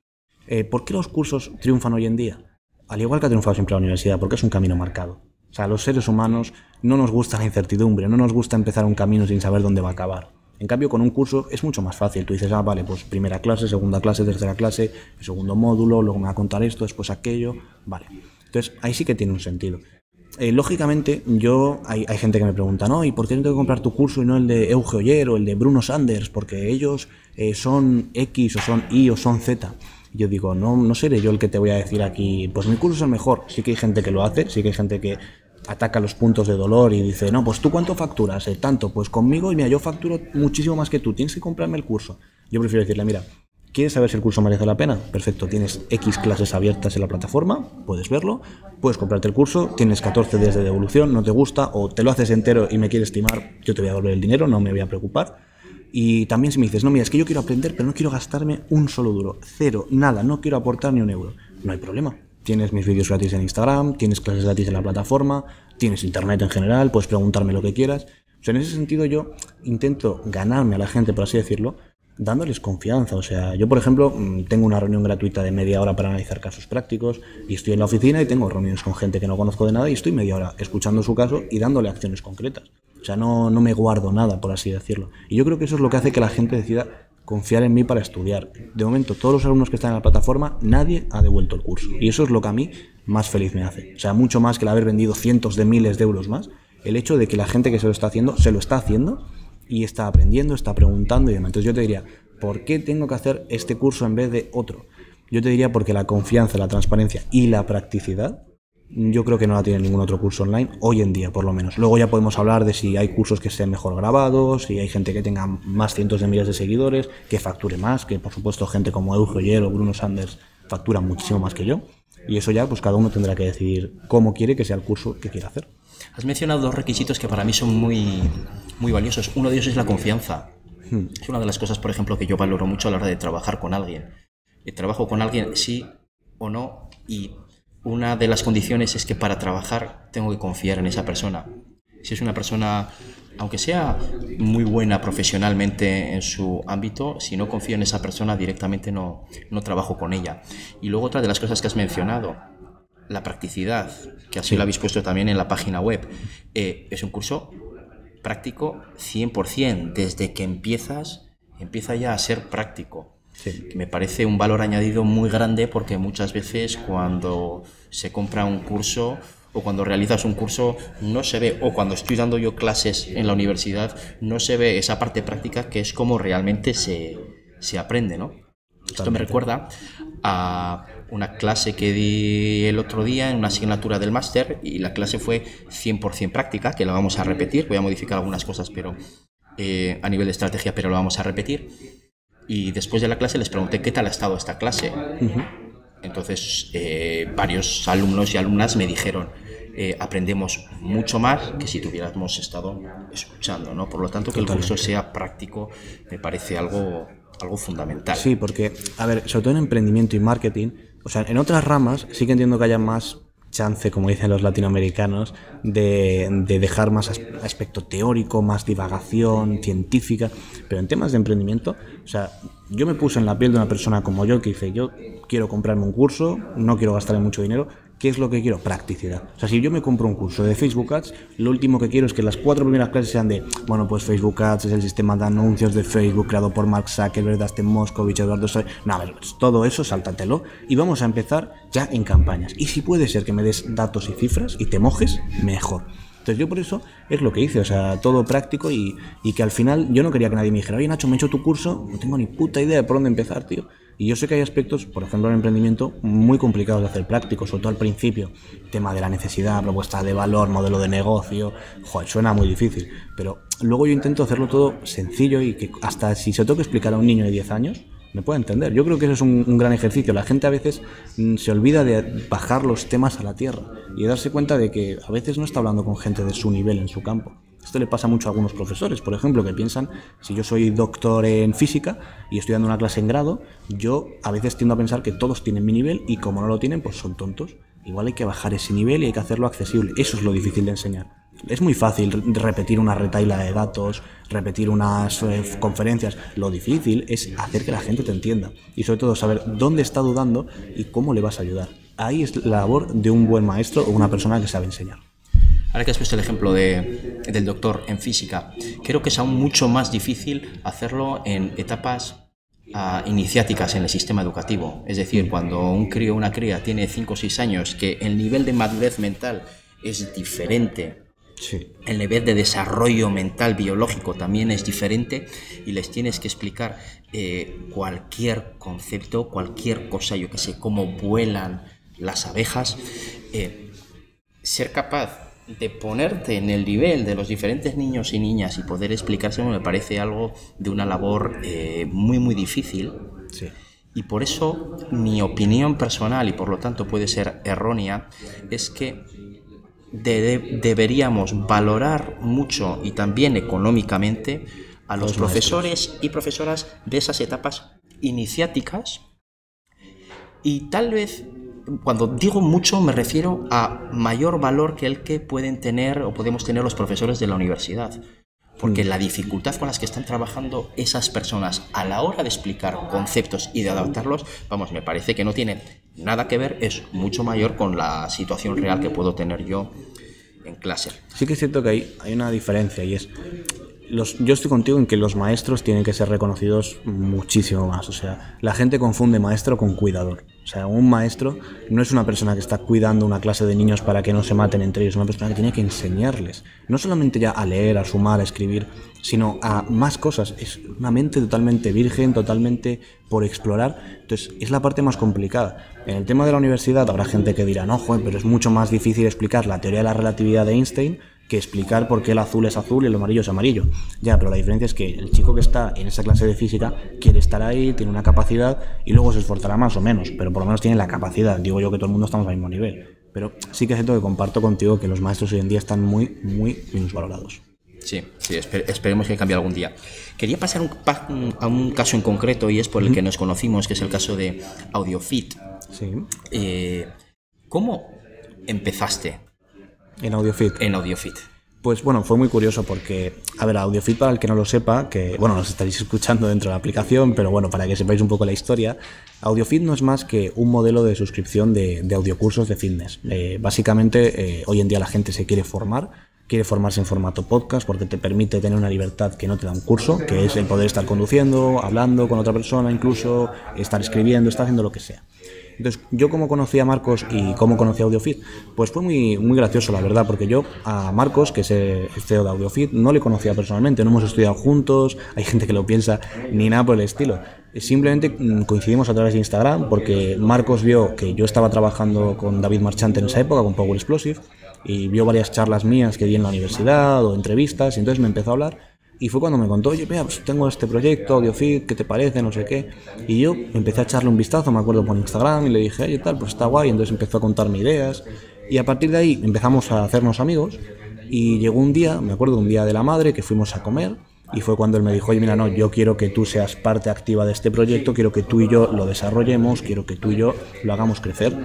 Eh, ¿Por qué los cursos triunfan hoy en día? Al igual que ha triunfado siempre la universidad, porque es un camino marcado. O sea, los seres humanos no nos gusta la incertidumbre, no nos gusta empezar un camino sin saber dónde va a acabar. En cambio, con un curso es mucho más fácil. Tú dices, ah, vale, pues primera clase, segunda clase, tercera clase, segundo módulo, luego me va a contar esto, después aquello, vale. Entonces, ahí sí que tiene un sentido. Eh, lógicamente, yo hay, gente que me pregunta, ¿no? ¿Y por qué tengo que comprar tu curso y no el de Euge Oyer o el de Bruno Sanders? Porque ellos eh, son X o son Y o son Z. yo digo, no, no seré yo el que te voy a decir aquí, pues mi curso es el mejor. Sí que hay gente que lo hace, sí que hay gente que ataca los puntos de dolor y dice, no, pues tú cuánto facturas, eh, tanto, pues conmigo y mira, yo facturo muchísimo más que tú, tienes que comprarme el curso. Yo prefiero decirle, mira, ¿quieres saber si el curso merece la pena? Perfecto, tienes X clases abiertas en la plataforma, puedes verlo, puedes comprarte el curso, tienes 14 días de devolución, no te gusta o te lo haces entero y me quieres estimar, yo te voy a devolver el dinero, no me voy a preocupar. Y también si me dices, no, mira, es que yo quiero aprender, pero no quiero gastarme un solo duro, cero, nada, no quiero aportar ni un euro, no hay problema Tienes mis vídeos gratis en Instagram, tienes clases gratis en la plataforma, tienes internet en general, puedes preguntarme lo que quieras. O sea, en ese sentido yo intento ganarme a la gente, por así decirlo, dándoles confianza. O sea, yo por ejemplo mm, tengo una reunión gratuita de media hora para analizar casos prácticos y estoy en la oficina y tengo reuniones con gente que no conozco de nada y estoy media hora escuchando su caso y dándole acciones concretas. O sea, no, no me guardo nada, por así decirlo. Y yo creo que eso es lo que hace que la gente decida confiar en mí para estudiar. De momento, todos los alumnos que están en la plataforma, nadie ha devuelto el curso. Y eso es lo que a mí más feliz me hace. O sea, mucho más que el haber vendido cientos de miles de euros más, el hecho de que la gente que se lo está haciendo, se lo está haciendo y está aprendiendo, está preguntando y demás. Entonces yo te diría, ¿por qué tengo que hacer este curso en vez de otro? Yo te diría porque la confianza, la transparencia y la practicidad yo creo que no la tiene ningún otro curso online, hoy en día por lo menos. Luego ya podemos hablar de si hay cursos que estén mejor grabados, si hay gente que tenga más cientos de miles de seguidores, que facture más, que por supuesto gente como Eugenio o Bruno Sanders facturan muchísimo más que yo. Y eso ya pues cada uno tendrá que decidir cómo quiere que sea el curso que quiera hacer. Has mencionado dos requisitos que para mí son muy, muy valiosos. Uno de ellos es la confianza. Hmm. Es una de las cosas, por ejemplo, que yo valoro mucho a la hora de trabajar con alguien. Eh, trabajo con alguien sí o no y una de las condiciones es que para trabajar tengo que confiar en esa persona. Si es una persona, aunque sea muy buena profesionalmente en su ámbito, si no confío en esa persona directamente no, no trabajo con ella. Y luego otra de las cosas que has mencionado, la practicidad, que así lo habéis puesto también en la página web. Eh, es un curso práctico 100%. Desde que empiezas, empieza ya a ser práctico. Me parece un valor añadido muy grande porque muchas veces cuando se compra un curso o cuando realizas un curso no se ve, o cuando estoy dando yo clases en la universidad, no se ve esa parte práctica que es como realmente se, se aprende, ¿no? Esto me recuerda a una clase que di el otro día en una asignatura del máster y la clase fue 100% práctica, que la vamos a repetir, voy a modificar algunas cosas pero eh, a nivel de estrategia, pero lo vamos a repetir y después de la clase les pregunté qué tal ha estado esta clase. Entonces, eh, varios alumnos y alumnas me dijeron, eh, aprendemos mucho más que si tuviéramos estado escuchando, ¿no? Por lo tanto, que el curso sea práctico me parece algo, algo fundamental. Sí, porque, a ver, sobre todo en emprendimiento y marketing, o sea, en otras ramas sí que entiendo que haya más chance, como dicen los latinoamericanos, de, dejar más aspecto teórico, más divagación científica, pero en temas de emprendimiento, o sea, yo me puse en la piel de una persona como yo que dice, yo quiero comprarme un curso, no quiero gastarle mucho dinero, ¿Qué es lo que quiero? Practicidad. O sea, si yo me compro un curso de Facebook Ads, lo último que quiero es que las cuatro primeras clases sean de, bueno, pues Facebook Ads es el sistema de anuncios de Facebook creado por Mark Zuckerberg, Dustin Moskovich, Eduardo Soy. No, ver, todo eso, sáltatelo. Y vamos a empezar ya en campañas. Y si puede ser que me des datos y cifras y te mojes, mejor. Entonces yo por eso es lo que hice, o sea, todo práctico y, y que al final yo no quería que nadie me dijera, oye Nacho, me he hecho tu curso, no tengo ni puta idea de por dónde empezar, tío. Y yo sé que hay aspectos, por ejemplo, en emprendimiento, muy complicados de hacer prácticos, sobre todo al principio. Tema de la necesidad, propuesta de valor, modelo de negocio. Joder, suena muy difícil. Pero luego yo intento hacerlo todo sencillo y que hasta si se toca explicar a un niño de 10 años, me pueda entender. Yo creo que eso es un, gran ejercicio. La gente a veces mm, se olvida de bajar los temas a la tierra y darse cuenta de que a veces no está hablando con gente de su nivel en su campo. Esto le pasa mucho a algunos profesores, por ejemplo, que piensan, si yo soy doctor en física y estoy dando una clase en grado, yo a veces tiendo a pensar que todos tienen mi nivel y como no lo tienen, pues son tontos. Igual hay que bajar ese nivel y hay que hacerlo accesible. Eso es lo difícil de enseñar. Es muy fácil repetir una retaila de datos, repetir unas eh, conferencias. Lo difícil es hacer que la gente te entienda y sobre todo saber dónde está dudando y cómo le vas a ayudar. Ahí es la labor de un buen maestro o una persona que sabe enseñar. Ahora que has puesto el ejemplo de, del doctor en física, creo que es aún mucho más difícil hacerlo en etapas uh, iniciáticas en el sistema educativo. Es decir, cuando un crío o una cría tiene 5 o 6 años, que el nivel de madurez mental es diferente Sí. El nivel de desarrollo mental biológico también es diferente y les tienes que explicar eh, cualquier concepto, cualquier cosa, yo que sé, cómo vuelan las abejas. Eh, ser capaz de ponerte en el nivel de los diferentes niños y niñas y poder explicárselo me parece algo de una labor eh, muy muy difícil. Sí. Y por eso mi opinión personal, y por lo tanto puede ser errónea, es que de, deberíamos valorar mucho y también económicamente a los, los profesores maestros. y profesoras de esas etapas iniciáticas y tal vez cuando digo mucho me refiero a mayor valor que el que pueden tener o podemos tener los profesores de la universidad. Porque la dificultad con las que están trabajando esas personas a la hora de explicar conceptos y de adaptarlos, vamos, me parece que no tiene nada que ver, es mucho mayor con la situación real que puedo tener yo en clase. Sí que es cierto que hay, hay una diferencia y es los, yo estoy contigo en que los maestros tienen que ser reconocidos muchísimo más. O sea, la gente confunde maestro con cuidador. O sea, un maestro no es una persona que está cuidando una clase de niños para que no se maten entre ellos, es una persona que tiene que enseñarles. No solamente ya a leer, a sumar, a escribir, sino a más cosas. Es una mente totalmente virgen, totalmente por explorar. Entonces, es la parte más complicada. En el tema de la universidad habrá gente que dirá, no, pero es mucho más difícil explicar la teoría de la relatividad de Einstein que explicar por qué el azul es azul y el amarillo es amarillo. Ya, pero la diferencia es que el chico que está en esa clase de física quiere estar ahí, tiene una capacidad y luego se esforzará más o menos, pero por lo menos tiene la capacidad. Digo yo que todo el mundo estamos al mismo nivel. Pero sí que es cierto que comparto contigo que los maestros hoy en día están muy, muy minusvalorados. Sí, sí, esper esperemos que cambie algún día. Quería pasar un, a un caso en concreto y es por el que nos conocimos, que es el caso de AudioFit. Sí. Eh, ¿Cómo empezaste en AudioFit. En AudioFit. Pues bueno, fue muy curioso porque, a ver, AudioFit para el que no lo sepa, que bueno, nos estaréis escuchando dentro de la aplicación, pero bueno, para que sepáis un poco la historia, AudioFit no es más que un modelo de suscripción de, de audiocursos de fitness. Eh, básicamente, eh, hoy en día la gente se quiere formar, quiere formarse en formato podcast porque te permite tener una libertad que no te da un curso, que es el poder estar conduciendo, hablando con otra persona, incluso estar escribiendo, estar haciendo lo que sea. Entonces, yo como conocí a Marcos y cómo conocí a AudioFit, pues fue muy, muy gracioso, la verdad, porque yo a Marcos, que es el CEO de AudioFit, no le conocía personalmente, no hemos estudiado juntos, hay gente que lo piensa, ni nada por el estilo. Simplemente mm, coincidimos a través de Instagram porque Marcos vio que yo estaba trabajando con David Marchante en esa época, con Power Explosive, y vio varias charlas mías que di en la universidad o entrevistas, y entonces me empezó a hablar y fue cuando me contó, oye, mira, pues tengo este proyecto, AudioFit, ¿qué te parece? No sé qué. Y yo empecé a echarle un vistazo, me acuerdo por Instagram, y le dije, oye, tal, pues está guay. Entonces empezó a contarme ideas. Y a partir de ahí empezamos a hacernos amigos. Y llegó un día, me acuerdo, un día de la madre, que fuimos a comer. Y fue cuando él me dijo, oye, mira, no, yo quiero que tú seas parte activa de este proyecto, quiero que tú y yo lo desarrollemos, quiero que tú y yo lo hagamos crecer.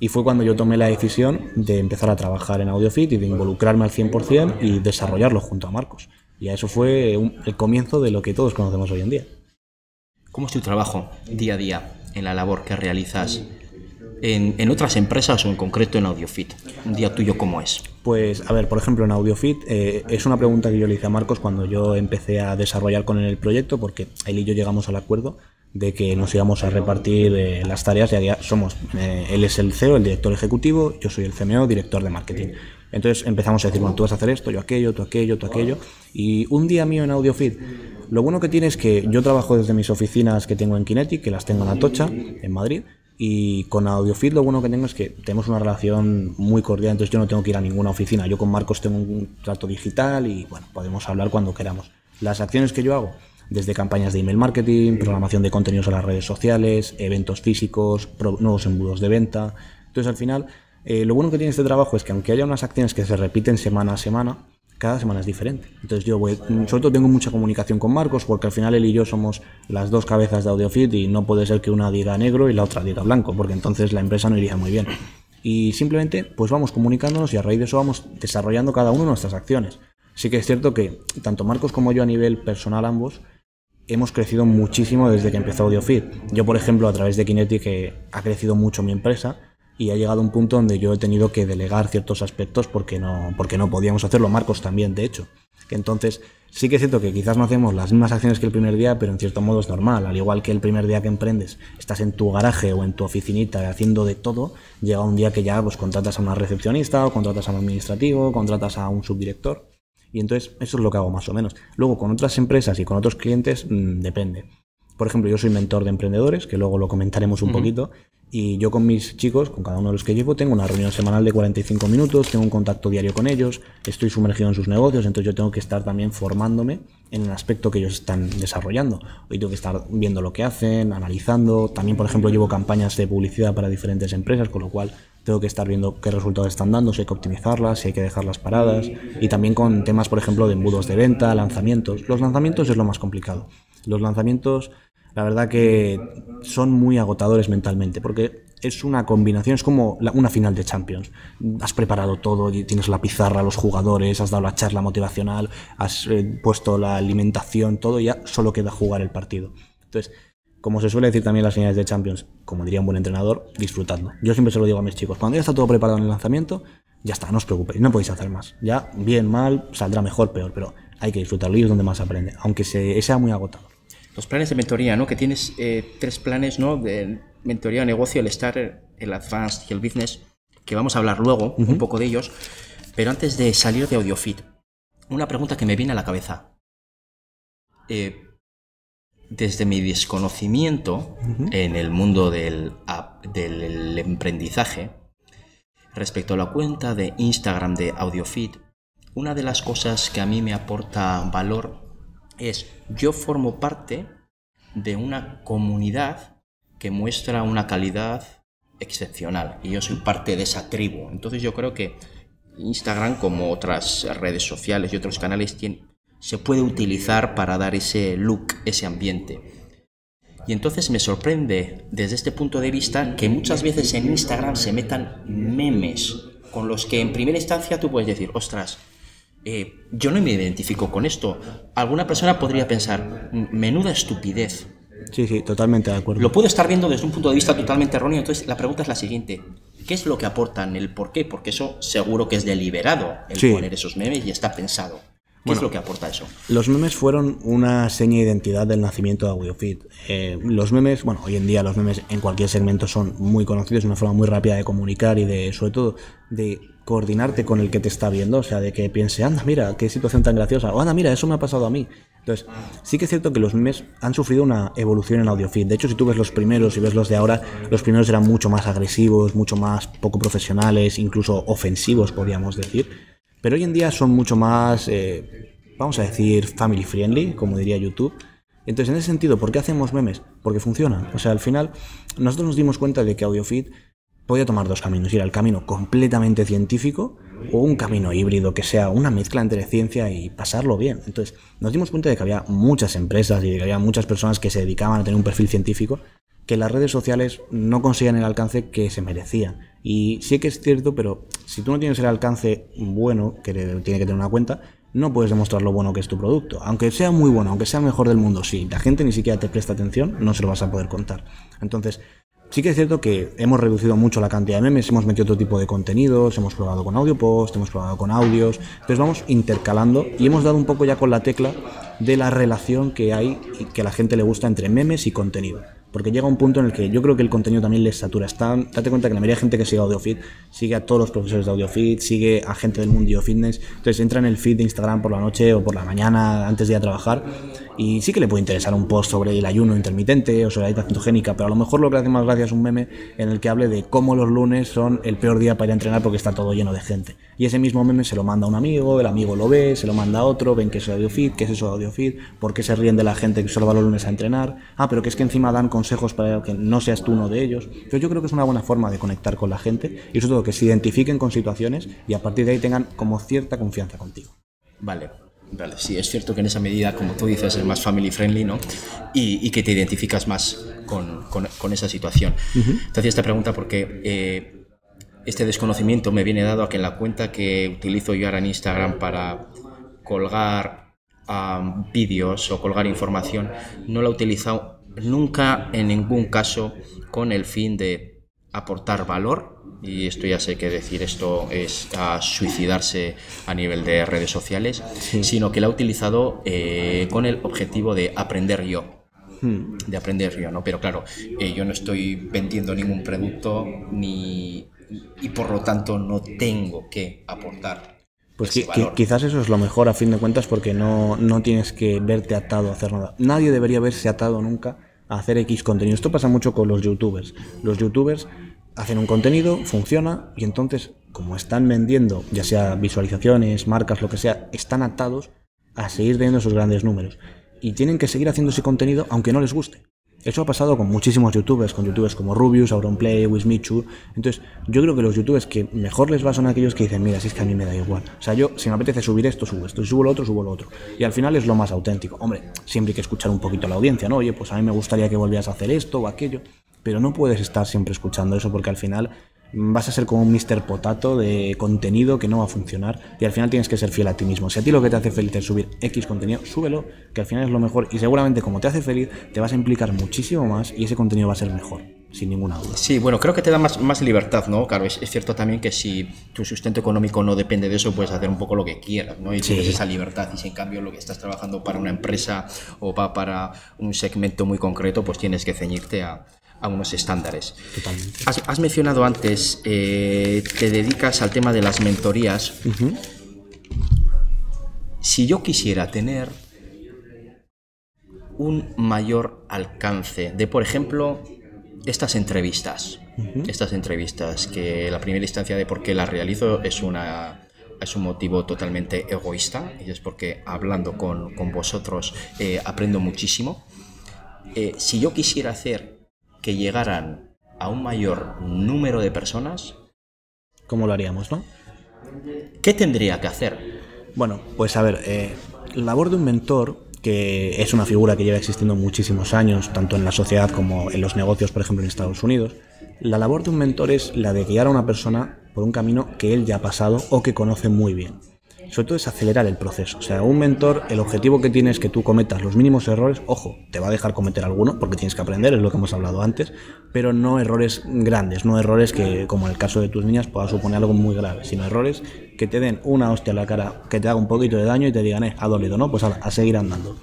Y fue cuando yo tomé la decisión de empezar a trabajar en AudioFit y de involucrarme al 100% y desarrollarlo junto a Marcos. Y eso fue un, el comienzo de lo que todos conocemos hoy en día. ¿Cómo es tu trabajo día a día en la labor que realizas en, en, otras empresas o en concreto en AudioFit? ¿Un día tuyo cómo es? Pues, a ver, por ejemplo, en AudioFit eh, es una pregunta que yo le hice a Marcos cuando yo empecé a desarrollar con él el proyecto, porque él y yo llegamos al acuerdo de que nos íbamos a repartir eh, las tareas, ya, ya somos, eh, él es el CEO, el director ejecutivo, yo soy el CMO, director de marketing. Entonces empezamos a decir, bueno, tú vas a hacer esto, yo aquello, tú aquello, tú aquello. Y un día mío en AudioFit, lo bueno que tiene es que yo trabajo desde mis oficinas que tengo en Kinetic, que las tengo en Atocha, en Madrid. Y con AudioFit lo bueno que tengo es que tenemos una relación muy cordial, entonces yo no tengo que ir a ninguna oficina. Yo con Marcos tengo un trato digital y bueno, podemos hablar cuando queramos. Las acciones que yo hago, desde campañas de email marketing, programación de contenidos a las redes sociales, eventos físicos, nuevos embudos de venta. Entonces al final eh, lo bueno que tiene este trabajo es que aunque haya unas acciones que se repiten semana a semana, cada semana es diferente. Entonces yo voy, sobre todo tengo mucha comunicación con Marcos porque al final él y yo somos las dos cabezas de AudioFit y no puede ser que una diga negro y la otra diga blanco porque entonces la empresa no iría muy bien. Y simplemente pues vamos comunicándonos y a raíz de eso vamos desarrollando cada uno nuestras acciones. Sí que es cierto que tanto Marcos como yo a nivel personal ambos hemos crecido muchísimo desde que empezó AudioFit. Yo por ejemplo a través de Kinetic que ha crecido mucho mi empresa y ha llegado un punto donde yo he tenido que delegar ciertos aspectos porque no, porque no podíamos hacerlo, Marcos también, de hecho. Entonces, sí que es cierto que quizás no hacemos las mismas acciones que el primer día, pero en cierto modo es normal. Al igual que el primer día que emprendes, estás en tu garaje o en tu oficinita haciendo de todo, llega un día que ya pues, contratas a una recepcionista o contratas a un administrativo, contratas a un subdirector. Y entonces eso es lo que hago más o menos. Luego con otras empresas y con otros clientes mm, depende. Por ejemplo, yo soy mentor de emprendedores, que luego lo comentaremos un poquito, y yo con mis chicos, con cada uno de los que llevo, tengo una reunión semanal de 45 minutos, tengo un contacto diario con ellos, estoy sumergido en sus negocios, entonces yo tengo que estar también formándome en el aspecto que ellos están desarrollando. Hoy tengo que estar viendo lo que hacen, analizando. También, por ejemplo, llevo campañas de publicidad para diferentes empresas, con lo cual tengo que estar viendo qué resultados están dando, si hay que optimizarlas, si hay que dejarlas paradas. Y también con temas, por ejemplo, de embudos de venta, lanzamientos. Los lanzamientos es lo más complicado. Los lanzamientos la verdad que son muy agotadores mentalmente, porque es una combinación, es como una final de Champions. Has preparado todo, tienes la pizarra, los jugadores, has dado la charla motivacional, has eh, puesto la alimentación, todo, y ya solo queda jugar el partido. Entonces, como se suele decir también en las finales de Champions, como diría un buen entrenador, disfrutadlo. Yo siempre se lo digo a mis chicos, cuando ya está todo preparado en el lanzamiento, ya está, no os preocupéis, no podéis hacer más. Ya, bien, mal, saldrá mejor, peor, pero hay que disfrutarlo y es donde más aprende, aunque sea muy agotador los planes de mentoría, ¿no? Que tienes eh, tres planes, ¿no? De mentoría, negocio, el Star, el Advanced y el Business, que vamos a hablar luego un poco de ellos. Pero antes de salir de AudioFit, una pregunta que me viene a la cabeza. Eh, desde mi desconocimiento en el mundo del, del emprendizaje, respecto a la cuenta de Instagram de AudioFit, una de las cosas que a mí me aporta valor es yo formo parte de una comunidad que muestra una calidad excepcional y yo soy parte de esa tribu. Entonces yo creo que Instagram como otras redes sociales y otros canales se puede utilizar para dar ese look, ese ambiente. Y entonces me sorprende desde este punto de vista que muchas veces en Instagram se metan memes con los que en primera instancia tú puedes decir, ostras, eh, yo no me identifico con esto. Alguna persona podría pensar, menuda estupidez. Sí, sí, totalmente de acuerdo. Lo puedo estar viendo desde un punto de vista totalmente erróneo, entonces la pregunta es la siguiente. ¿Qué es lo que aportan? ¿El por qué? Porque eso seguro que es deliberado, el poner esos memes y está pensado. ¿Qué es lo que aporta eso? Los memes fueron una seña de identidad del nacimiento de AudioFit. Eh, los memes, bueno, hoy en día los memes en cualquier segmento son muy conocidos, es una forma muy rápida de comunicar y de, sobre todo, de coordinarte con el que te está viendo, o sea, de que piense, anda, mira, qué situación tan graciosa, o anda, mira, eso me ha pasado a mí. Entonces, sí que es cierto que los memes han sufrido una evolución en AudioFit. De hecho, si tú ves los primeros y ves los de ahora, los primeros eran mucho más agresivos, mucho más poco profesionales, incluso ofensivos, podríamos decir. Pero hoy en día son mucho más, eh, vamos a decir, family friendly, como diría YouTube. Entonces, en ese sentido, ¿por qué hacemos memes? Porque funcionan. O sea, al final, nosotros nos dimos cuenta de que AudioFit podía tomar dos caminos, ir al camino completamente científico o un camino híbrido que sea una mezcla entre ciencia y pasarlo bien. Entonces nos dimos cuenta de que había muchas empresas y de que había muchas personas que se dedicaban a tener un perfil científico que las redes sociales no conseguían el alcance que se merecían. Y sí que es cierto, pero si tú no tienes el alcance bueno, que tiene que tener una cuenta, no puedes demostrar lo bueno que es tu producto. Aunque sea muy bueno, aunque sea mejor del mundo, si la gente ni siquiera te presta atención, no se lo vas a poder contar. Entonces, Sí que es cierto que hemos reducido mucho la cantidad de memes, hemos metido otro tipo de contenidos, hemos probado con audio post, hemos probado con audios, entonces vamos intercalando y hemos dado un poco ya con la tecla de la relación que hay y que a la gente le gusta entre memes y contenido. porque llega un punto en el que yo creo que el contenido también les satura. Están, date cuenta que la mayoría de gente que sigue AudioFit sigue a todos los profesores de AudioFit, sigue a gente del mundo fitness, entonces entra en el feed de Instagram por la noche o por la mañana antes de ir a trabajar y sí que le puede interesar un post sobre el ayuno intermitente o sobre la dieta cetogénica, pero a lo mejor lo que hace más gracia es un meme en el que hable de cómo los lunes son el peor día para ir a entrenar porque está todo lleno de gente. Y ese mismo meme se lo manda a un amigo, el amigo lo ve, se lo manda a otro, ven que es AudioFit, que es eso de AudioFit, por qué se ríen de la gente que solo va los lunes a entrenar, ah, pero que es que encima dan consejos para que no seas tú uno de ellos. Pero yo creo que es una buena forma de conectar con la gente y sobre todo que se identifiquen con situaciones y a partir de ahí tengan como cierta confianza contigo. Vale, Vale, sí, es cierto que en esa medida, como tú dices, es más family friendly, ¿no? Y, que te identificas más con, con, esa situación. Te hacía esta pregunta porque eh, este desconocimiento me viene dado a que en la cuenta que utilizo yo ahora en Instagram para colgar vídeos o colgar información, no la he utilizado nunca en ningún caso con el fin de aportar valor y esto ya sé que decir esto es a suicidarse a nivel de redes sociales, sino que la he utilizado eh, con el objetivo de aprender yo. Hmm. De aprender yo, ¿no? Pero claro, eh, yo no estoy vendiendo ningún producto ni, y por lo tanto no tengo que aportar pues quizás eso es lo mejor a fin de cuentas porque no, no, tienes que verte atado a hacer nada. Nadie debería verse atado nunca a hacer X contenido. Esto pasa mucho con los youtubers. Los youtubers hacen un contenido, funciona y entonces, como están vendiendo, ya sea visualizaciones, marcas, lo que sea, están atados a seguir teniendo esos grandes números. Y tienen que seguir haciendo ese contenido aunque no les guste. Eso ha pasado con muchísimos youtubers, con youtubers como Rubius, Auronplay, Wismichu. Entonces, yo creo que los youtubers que mejor les va son aquellos que dicen, mira, si es que a mí me da igual. O sea, yo, si me apetece subir esto, subo esto. Si subo lo otro, subo lo otro. Y al final es lo más auténtico. Hombre, siempre hay que escuchar un poquito a la audiencia, ¿no? Oye, pues a mí me gustaría que volvieras a hacer esto o aquello pero no puedes estar siempre escuchando eso porque al final vas a ser como un Mr. Potato de contenido que no va a funcionar y al final tienes que ser fiel a ti mismo. Si a ti lo que te hace feliz es subir X contenido, súbelo, que al final es lo mejor y seguramente como te hace feliz te vas a implicar muchísimo más y ese contenido va a ser mejor. Sin ninguna duda. Sí, bueno, creo que te da más, más libertad, ¿no? Claro, es, cierto también que si tu sustento económico no depende de eso, puedes hacer un poco lo que quieras, ¿no? Y tienes esa libertad. Y si en cambio lo que estás trabajando para una empresa o va para un segmento muy concreto, pues tienes que ceñirte a, a unos estándares. Totalmente. Has, mencionado antes, eh, te dedicas al tema de las mentorías. Si yo quisiera tener un mayor alcance de, por ejemplo, estas entrevistas, estas entrevistas que la primera instancia de por qué las realizo es una es un motivo totalmente egoísta y es porque hablando con, vosotros eh, aprendo muchísimo. Eh, si yo quisiera hacer que llegaran a un mayor número de personas. ¿Cómo lo haríamos, no? ¿Qué tendría que hacer? Bueno, pues a ver, eh, la labor de un mentor, que es una figura que lleva existiendo muchísimos años, tanto en la sociedad como en los negocios, por ejemplo, en Estados Unidos, la labor de un mentor es la de guiar a una persona por un camino que él ya ha pasado o que conoce muy bien sobre todo es acelerar el proceso. O sea, un mentor, el objetivo que tiene es que tú cometas los mínimos errores, ojo, te va a dejar cometer alguno, porque tienes que aprender, es lo que hemos hablado antes, pero no errores grandes, no errores que, como en el caso de tus niñas, pueda suponer algo muy grave, sino errores que te den una hostia a la cara, que te haga un poquito de daño y te digan, eh, ha dolido, ¿no? Pues a, a seguir andando.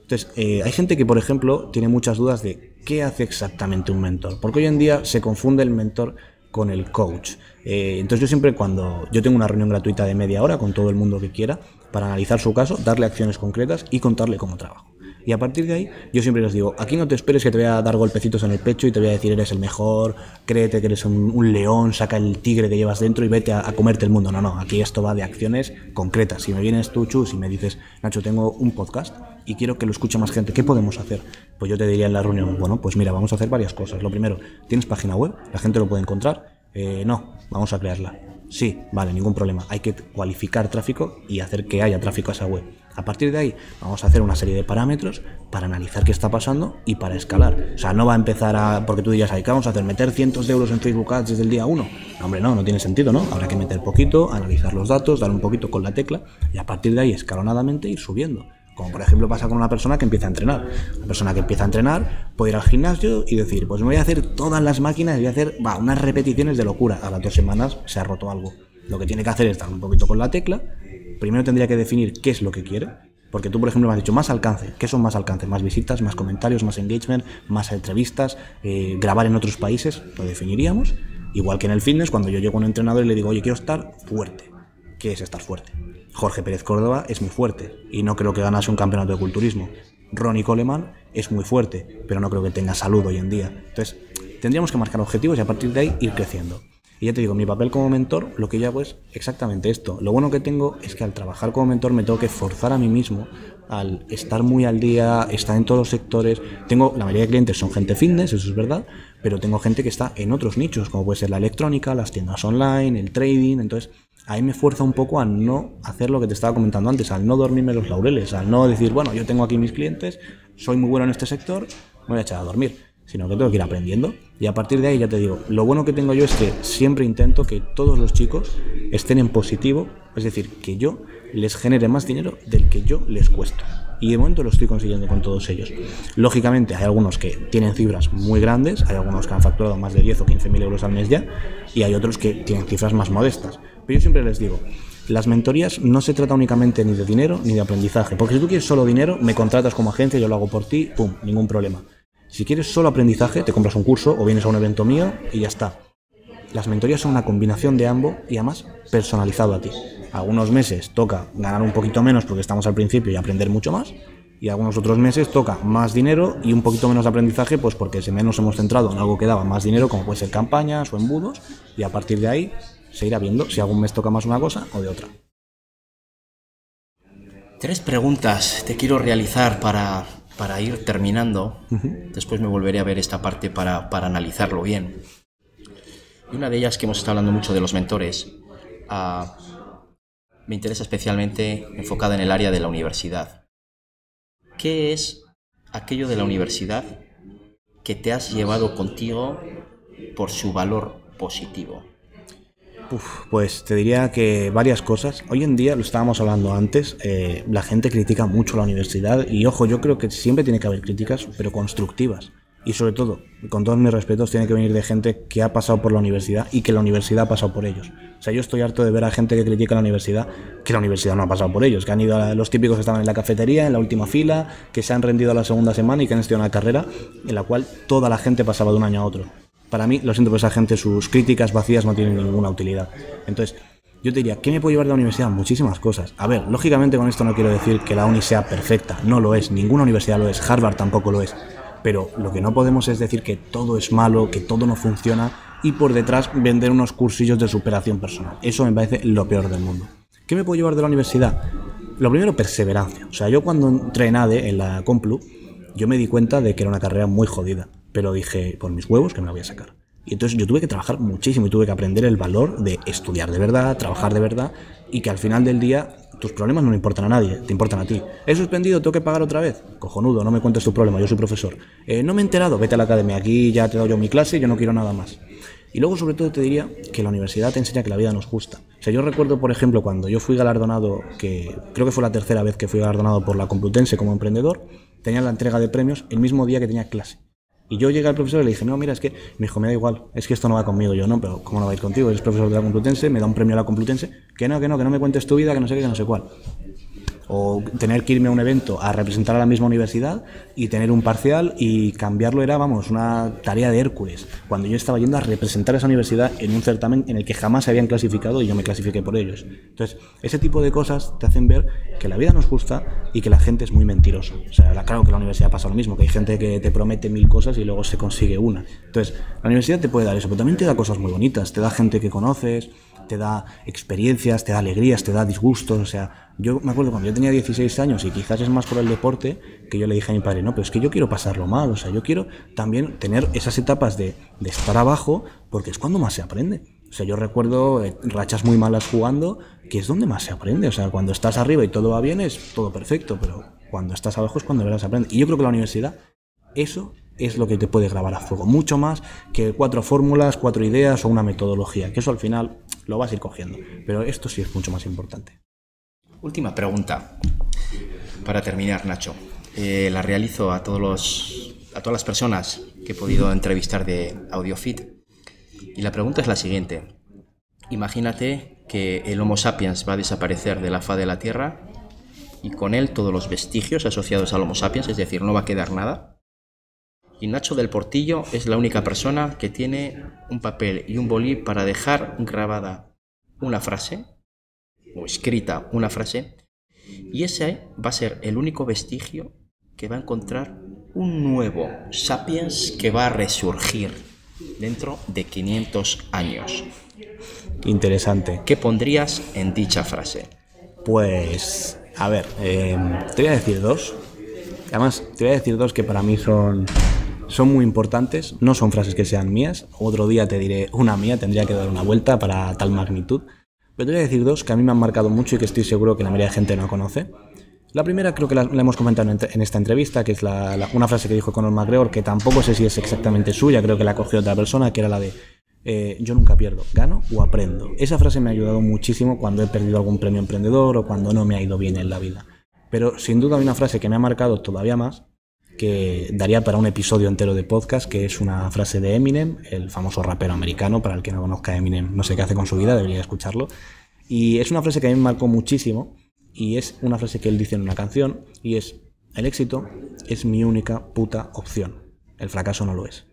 Entonces, eh, hay gente que, por ejemplo, tiene muchas dudas de qué hace exactamente un mentor, porque hoy en día se confunde el mentor con el coach. Eh, entonces yo siempre cuando yo tengo una reunión gratuita de media hora con todo el mundo que quiera para analizar su caso, darle acciones concretas y contarle cómo trabajo. Y a partir de ahí, yo siempre les digo, aquí no te esperes que te voy a dar golpecitos en el pecho y te voy a decir eres el mejor, créete que eres un, león, saca el tigre que llevas dentro y vete a, comerte el mundo. No, no, aquí esto va de acciones concretas. Si me vienes tú, Chus, y me dices, Nacho, tengo un podcast y quiero que lo escuche más gente, ¿qué podemos hacer? Pues yo te diría en la reunión, bueno, pues mira, vamos a hacer varias cosas. Lo primero, ¿tienes página web? La gente lo puede encontrar. Eh, no, vamos a crearla. Sí, vale, ningún problema. Hay que cualificar tráfico y hacer que haya tráfico a esa web. A partir de ahí vamos a hacer una serie de parámetros para analizar qué está pasando y para escalar. O sea, no va a empezar a... Porque tú dirías, ¿qué vamos a hacer? ¿Meter cientos de euros en Facebook Ads desde el día 1? No, hombre, no, no tiene sentido, ¿no? Habrá que meter poquito, analizar los datos, dar un poquito con la tecla y a partir de ahí escalonadamente ir subiendo. Como por ejemplo pasa con una persona que empieza a entrenar. Una persona que empieza a entrenar puede ir al gimnasio y decir, pues me voy a hacer todas las máquinas y voy a hacer unas repeticiones de locura. A las dos semanas se ha roto algo. Lo que tiene que hacer es dar un poquito con la tecla. Primero tendría que definir qué es lo que quiere. Porque tú, por ejemplo, me has dicho más alcance. ¿Qué son más alcance? Más visitas, más comentarios, más engagement, más entrevistas, eh, grabar en otros países, lo definiríamos. Igual que en el fitness, cuando yo llego a un entrenador y le digo, oye, quiero estar fuerte. ¿Qué es estar fuerte? Jorge Pérez Córdoba es muy fuerte y no creo que ganase un campeonato de culturismo. Ronnie Coleman es muy fuerte, pero no creo que tenga salud hoy en día. Entonces, tendríamos que marcar objetivos y a partir de ahí ir creciendo. Y ya te digo, mi papel como mentor, lo que yo hago es exactamente esto. Lo bueno que tengo es que al trabajar como mentor me tengo que forzar a mí mismo al estar muy al día, estar en todos los sectores. Tengo, la mayoría de clientes son gente fitness, eso es verdad, pero tengo gente que está en otros nichos, como puede ser la electrónica, las tiendas online, el trading. Entonces, ahí me fuerza un poco a no hacer lo que te estaba comentando antes, al no dormirme los laureles, al no decir, bueno, yo tengo aquí mis clientes, soy muy bueno en este sector, me voy a echar a dormir sino que tengo que ir aprendiendo. Y a partir de ahí ya te digo, lo bueno que tengo yo es que siempre intento que todos los chicos estén en positivo, es decir, que yo les genere más dinero del que yo les cuesto. Y de momento lo estoy consiguiendo con todos ellos. Lógicamente hay algunos que tienen cifras muy grandes, hay algunos que han facturado más de 10 o 15 mil euros al mes ya, y hay otros que tienen cifras más modestas. Pero yo siempre les digo, las mentorías no se trata únicamente ni de dinero ni de aprendizaje, porque si tú quieres solo dinero, me contratas como agencia, yo lo hago por ti, pum, ningún problema. Si quieres solo aprendizaje, te compras un curso o vienes a un evento mío y ya está. Las mentorías son una combinación de ambos y además personalizado a ti. Algunos meses toca ganar un poquito menos porque estamos al principio y aprender mucho más. Y algunos otros meses toca más dinero y un poquito menos de aprendizaje, pues porque menos hemos centrado en algo que daba más dinero, como puede ser campañas o embudos, y a partir de ahí se irá viendo si algún mes toca más una cosa o de otra. Tres preguntas te quiero realizar para para ir terminando, después me volveré a ver esta parte para, para, analizarlo bien. Y una de ellas que hemos estado hablando mucho de los mentores, ah, me interesa especialmente enfocada en el área de la universidad. ¿Qué es aquello de la universidad que te has llevado contigo por su valor positivo? pues te diría que varias cosas. Hoy en día, lo estábamos hablando antes, eh, la gente critica mucho la universidad y ojo, yo creo que siempre tiene que haber críticas, pero constructivas. Y sobre todo, con todos mis respetos, tiene que venir de gente que ha pasado por la universidad y que la universidad ha pasado por ellos. O sea, yo estoy harto de ver a gente que critica la universidad, que la universidad no ha pasado por ellos, que han ido a los típicos que estaban en la cafetería, en la última fila, que se han rendido a la segunda semana y que han estudiado una carrera en la cual toda la gente pasaba de un año a otro para mí, lo siento por esa gente, sus críticas vacías no tienen ninguna utilidad. Entonces, yo te diría, ¿qué me puedo llevar de la universidad? Muchísimas cosas. A ver, lógicamente con esto no quiero decir que la uni sea perfecta, no lo es, ninguna universidad lo es, Harvard tampoco lo es. Pero lo que no podemos es decir que todo es malo, que todo no funciona y por detrás vender unos cursillos de superación personal. Eso me parece lo peor del mundo. ¿Qué me puedo llevar de la universidad? Lo primero, perseverancia. O sea, yo cuando entré en ADE, en la Complu, yo me di cuenta de que era una carrera muy jodida pero dije, por mis huevos, que me la voy a sacar. Y entonces yo tuve que trabajar muchísimo y tuve que aprender el valor de estudiar de verdad, trabajar de verdad y que al final del día tus problemas no le importan a nadie, te importan a ti. ¿He suspendido? ¿Tengo que pagar otra vez? Cojonudo, no me cuentes tu problema, yo soy profesor. Eh, no me he enterado, vete a la academia, aquí ya te doy yo mi clase, yo no quiero nada más. Y luego sobre todo te diría que la universidad te enseña que la vida nos justa. O sea, yo recuerdo, por ejemplo, cuando yo fui galardonado, que creo que fue la tercera vez que fui galardonado por la Complutense como emprendedor, tenía la entrega de premios el mismo día que tenía clase. Y yo llegué al profesor y le dije, no, mira, es que me dijo, me da igual, es que esto no va conmigo. Yo, no, pero ¿cómo no va a ir contigo? Eres profesor de la Complutense, me da un premio a la Complutense. Que no, que no, que no me cuentes tu vida, que no sé qué, que no sé cuál o tener que irme a un evento a representar a la misma universidad y tener un parcial y cambiarlo era, vamos, una tarea de Hércules, cuando yo estaba yendo a representar a esa universidad en un certamen en el que jamás se habían clasificado y yo me clasifiqué por ellos. Entonces, ese tipo de cosas te hacen ver que la vida no es justa y que la gente es muy mentirosa. O sea, claro que la universidad pasa lo mismo, que hay gente que te promete mil cosas y luego se consigue una. Entonces, la universidad te puede dar eso, pero también te da cosas muy bonitas, te da gente que conoces, te da experiencias, te da alegrías, te da disgustos. O sea, yo me acuerdo cuando yo tenía 16 años y quizás es más por el deporte que yo le dije a mi padre, no, pero es que yo quiero pasarlo mal. O sea, yo quiero también tener esas etapas de, estar abajo porque es cuando más se aprende. O sea, yo recuerdo eh, rachas muy malas jugando, que es donde más se aprende. O sea, cuando estás arriba y todo va bien es todo perfecto, pero cuando estás abajo es cuando verás aprende. Y yo creo que la universidad, eso es lo que te puede grabar a fuego. Mucho más que cuatro fórmulas, cuatro ideas o una metodología, que eso al final lo vas a ir cogiendo. Pero esto sí es mucho más importante. Última pregunta. Para terminar, Nacho. Eh, la realizo a, todos los, a todas las personas que he podido entrevistar de AudioFit. Y la pregunta es la siguiente. Imagínate que el Homo sapiens va a desaparecer de la faz de la Tierra y con él todos los vestigios asociados al Homo sapiens, es decir, no va a quedar nada. Y Nacho del Portillo es la única persona que tiene un papel y un bolí para dejar grabada una frase, o escrita una frase, y ese va a ser el único vestigio que va a encontrar un nuevo sapiens que va a resurgir dentro de 500 años. Interesante. ¿Qué pondrías en dicha frase? Pues, a ver, eh, te voy a decir dos. Además, te voy a decir dos que para mí son, son muy importantes. No son frases que sean mías. Otro día te diré una mía, tendría que dar una vuelta para tal magnitud. Pero te voy a decir dos que a mí me han marcado mucho y que estoy seguro que la mayoría de gente no conoce. La primera creo que la, hemos comentado en, esta entrevista, que es una frase que dijo Conor McGregor, que tampoco sé si es exactamente suya, creo que la cogió otra persona, que era la de eh, yo nunca pierdo, gano o aprendo. Esa frase me ha ayudado muchísimo cuando he perdido algún premio emprendedor o cuando no me ha ido bien en la vida. Pero sin duda hay una frase que me ha marcado todavía más, que daría para un episodio entero de podcast, que es una frase de Eminem, el famoso rapero americano, para el que no conozca Eminem, no sé qué hace con su vida, debería escucharlo. Y es una frase que a mí me marcó muchísimo y es una frase que él dice en una canción y es, el éxito es mi única puta opción, el fracaso no lo es.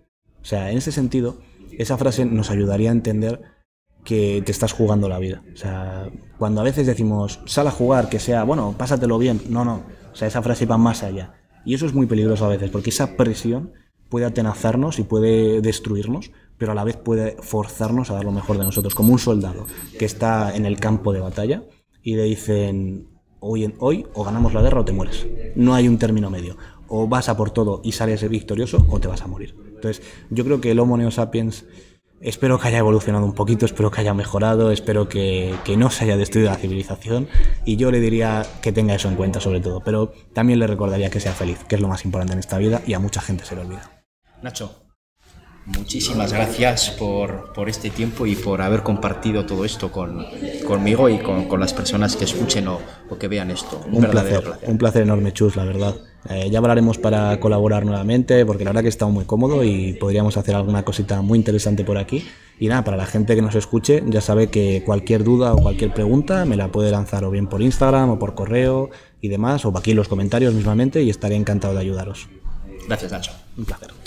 O sea, en ese sentido, esa frase nos ayudaría a entender que te estás jugando la vida. O sea, cuando a veces decimos, sal a jugar, que sea, bueno, pásatelo bien, no, no. O sea, esa frase va más allá. Y eso es muy peligroso a veces, porque esa presión puede atenazarnos y puede destruirnos, pero a la vez puede forzarnos a dar lo mejor de nosotros, como un soldado que está en el campo de batalla y le dicen hoy, hoy o ganamos la guerra o te mueres. No hay un término medio. O vas a por todo y sales victorioso o te vas a morir. Entonces, yo creo que el Homo Neo sapiens espero que haya evolucionado un poquito, espero que haya mejorado, espero que, que, no se haya destruido la civilización y yo le diría que tenga eso en cuenta sobre todo, pero también le recordaría que sea feliz, que es lo más importante en esta vida y a mucha gente se le olvida. Nacho, Muchísimas gracias por, por, este tiempo y por haber compartido todo esto con, conmigo y con, con, las personas que escuchen o, o que vean esto. Un, placer, Un placer enorme, Chus, la verdad. Eh, ya hablaremos para colaborar nuevamente, porque la verdad que estado muy cómodo y podríamos hacer alguna cosita muy interesante por aquí. Y nada, para la gente que nos escuche, ya sabe que cualquier duda o cualquier pregunta me la puede lanzar o bien por Instagram o por correo y demás, o aquí en los comentarios mismamente, y estaré encantado de ayudaros. Gracias, Nacho. Un placer.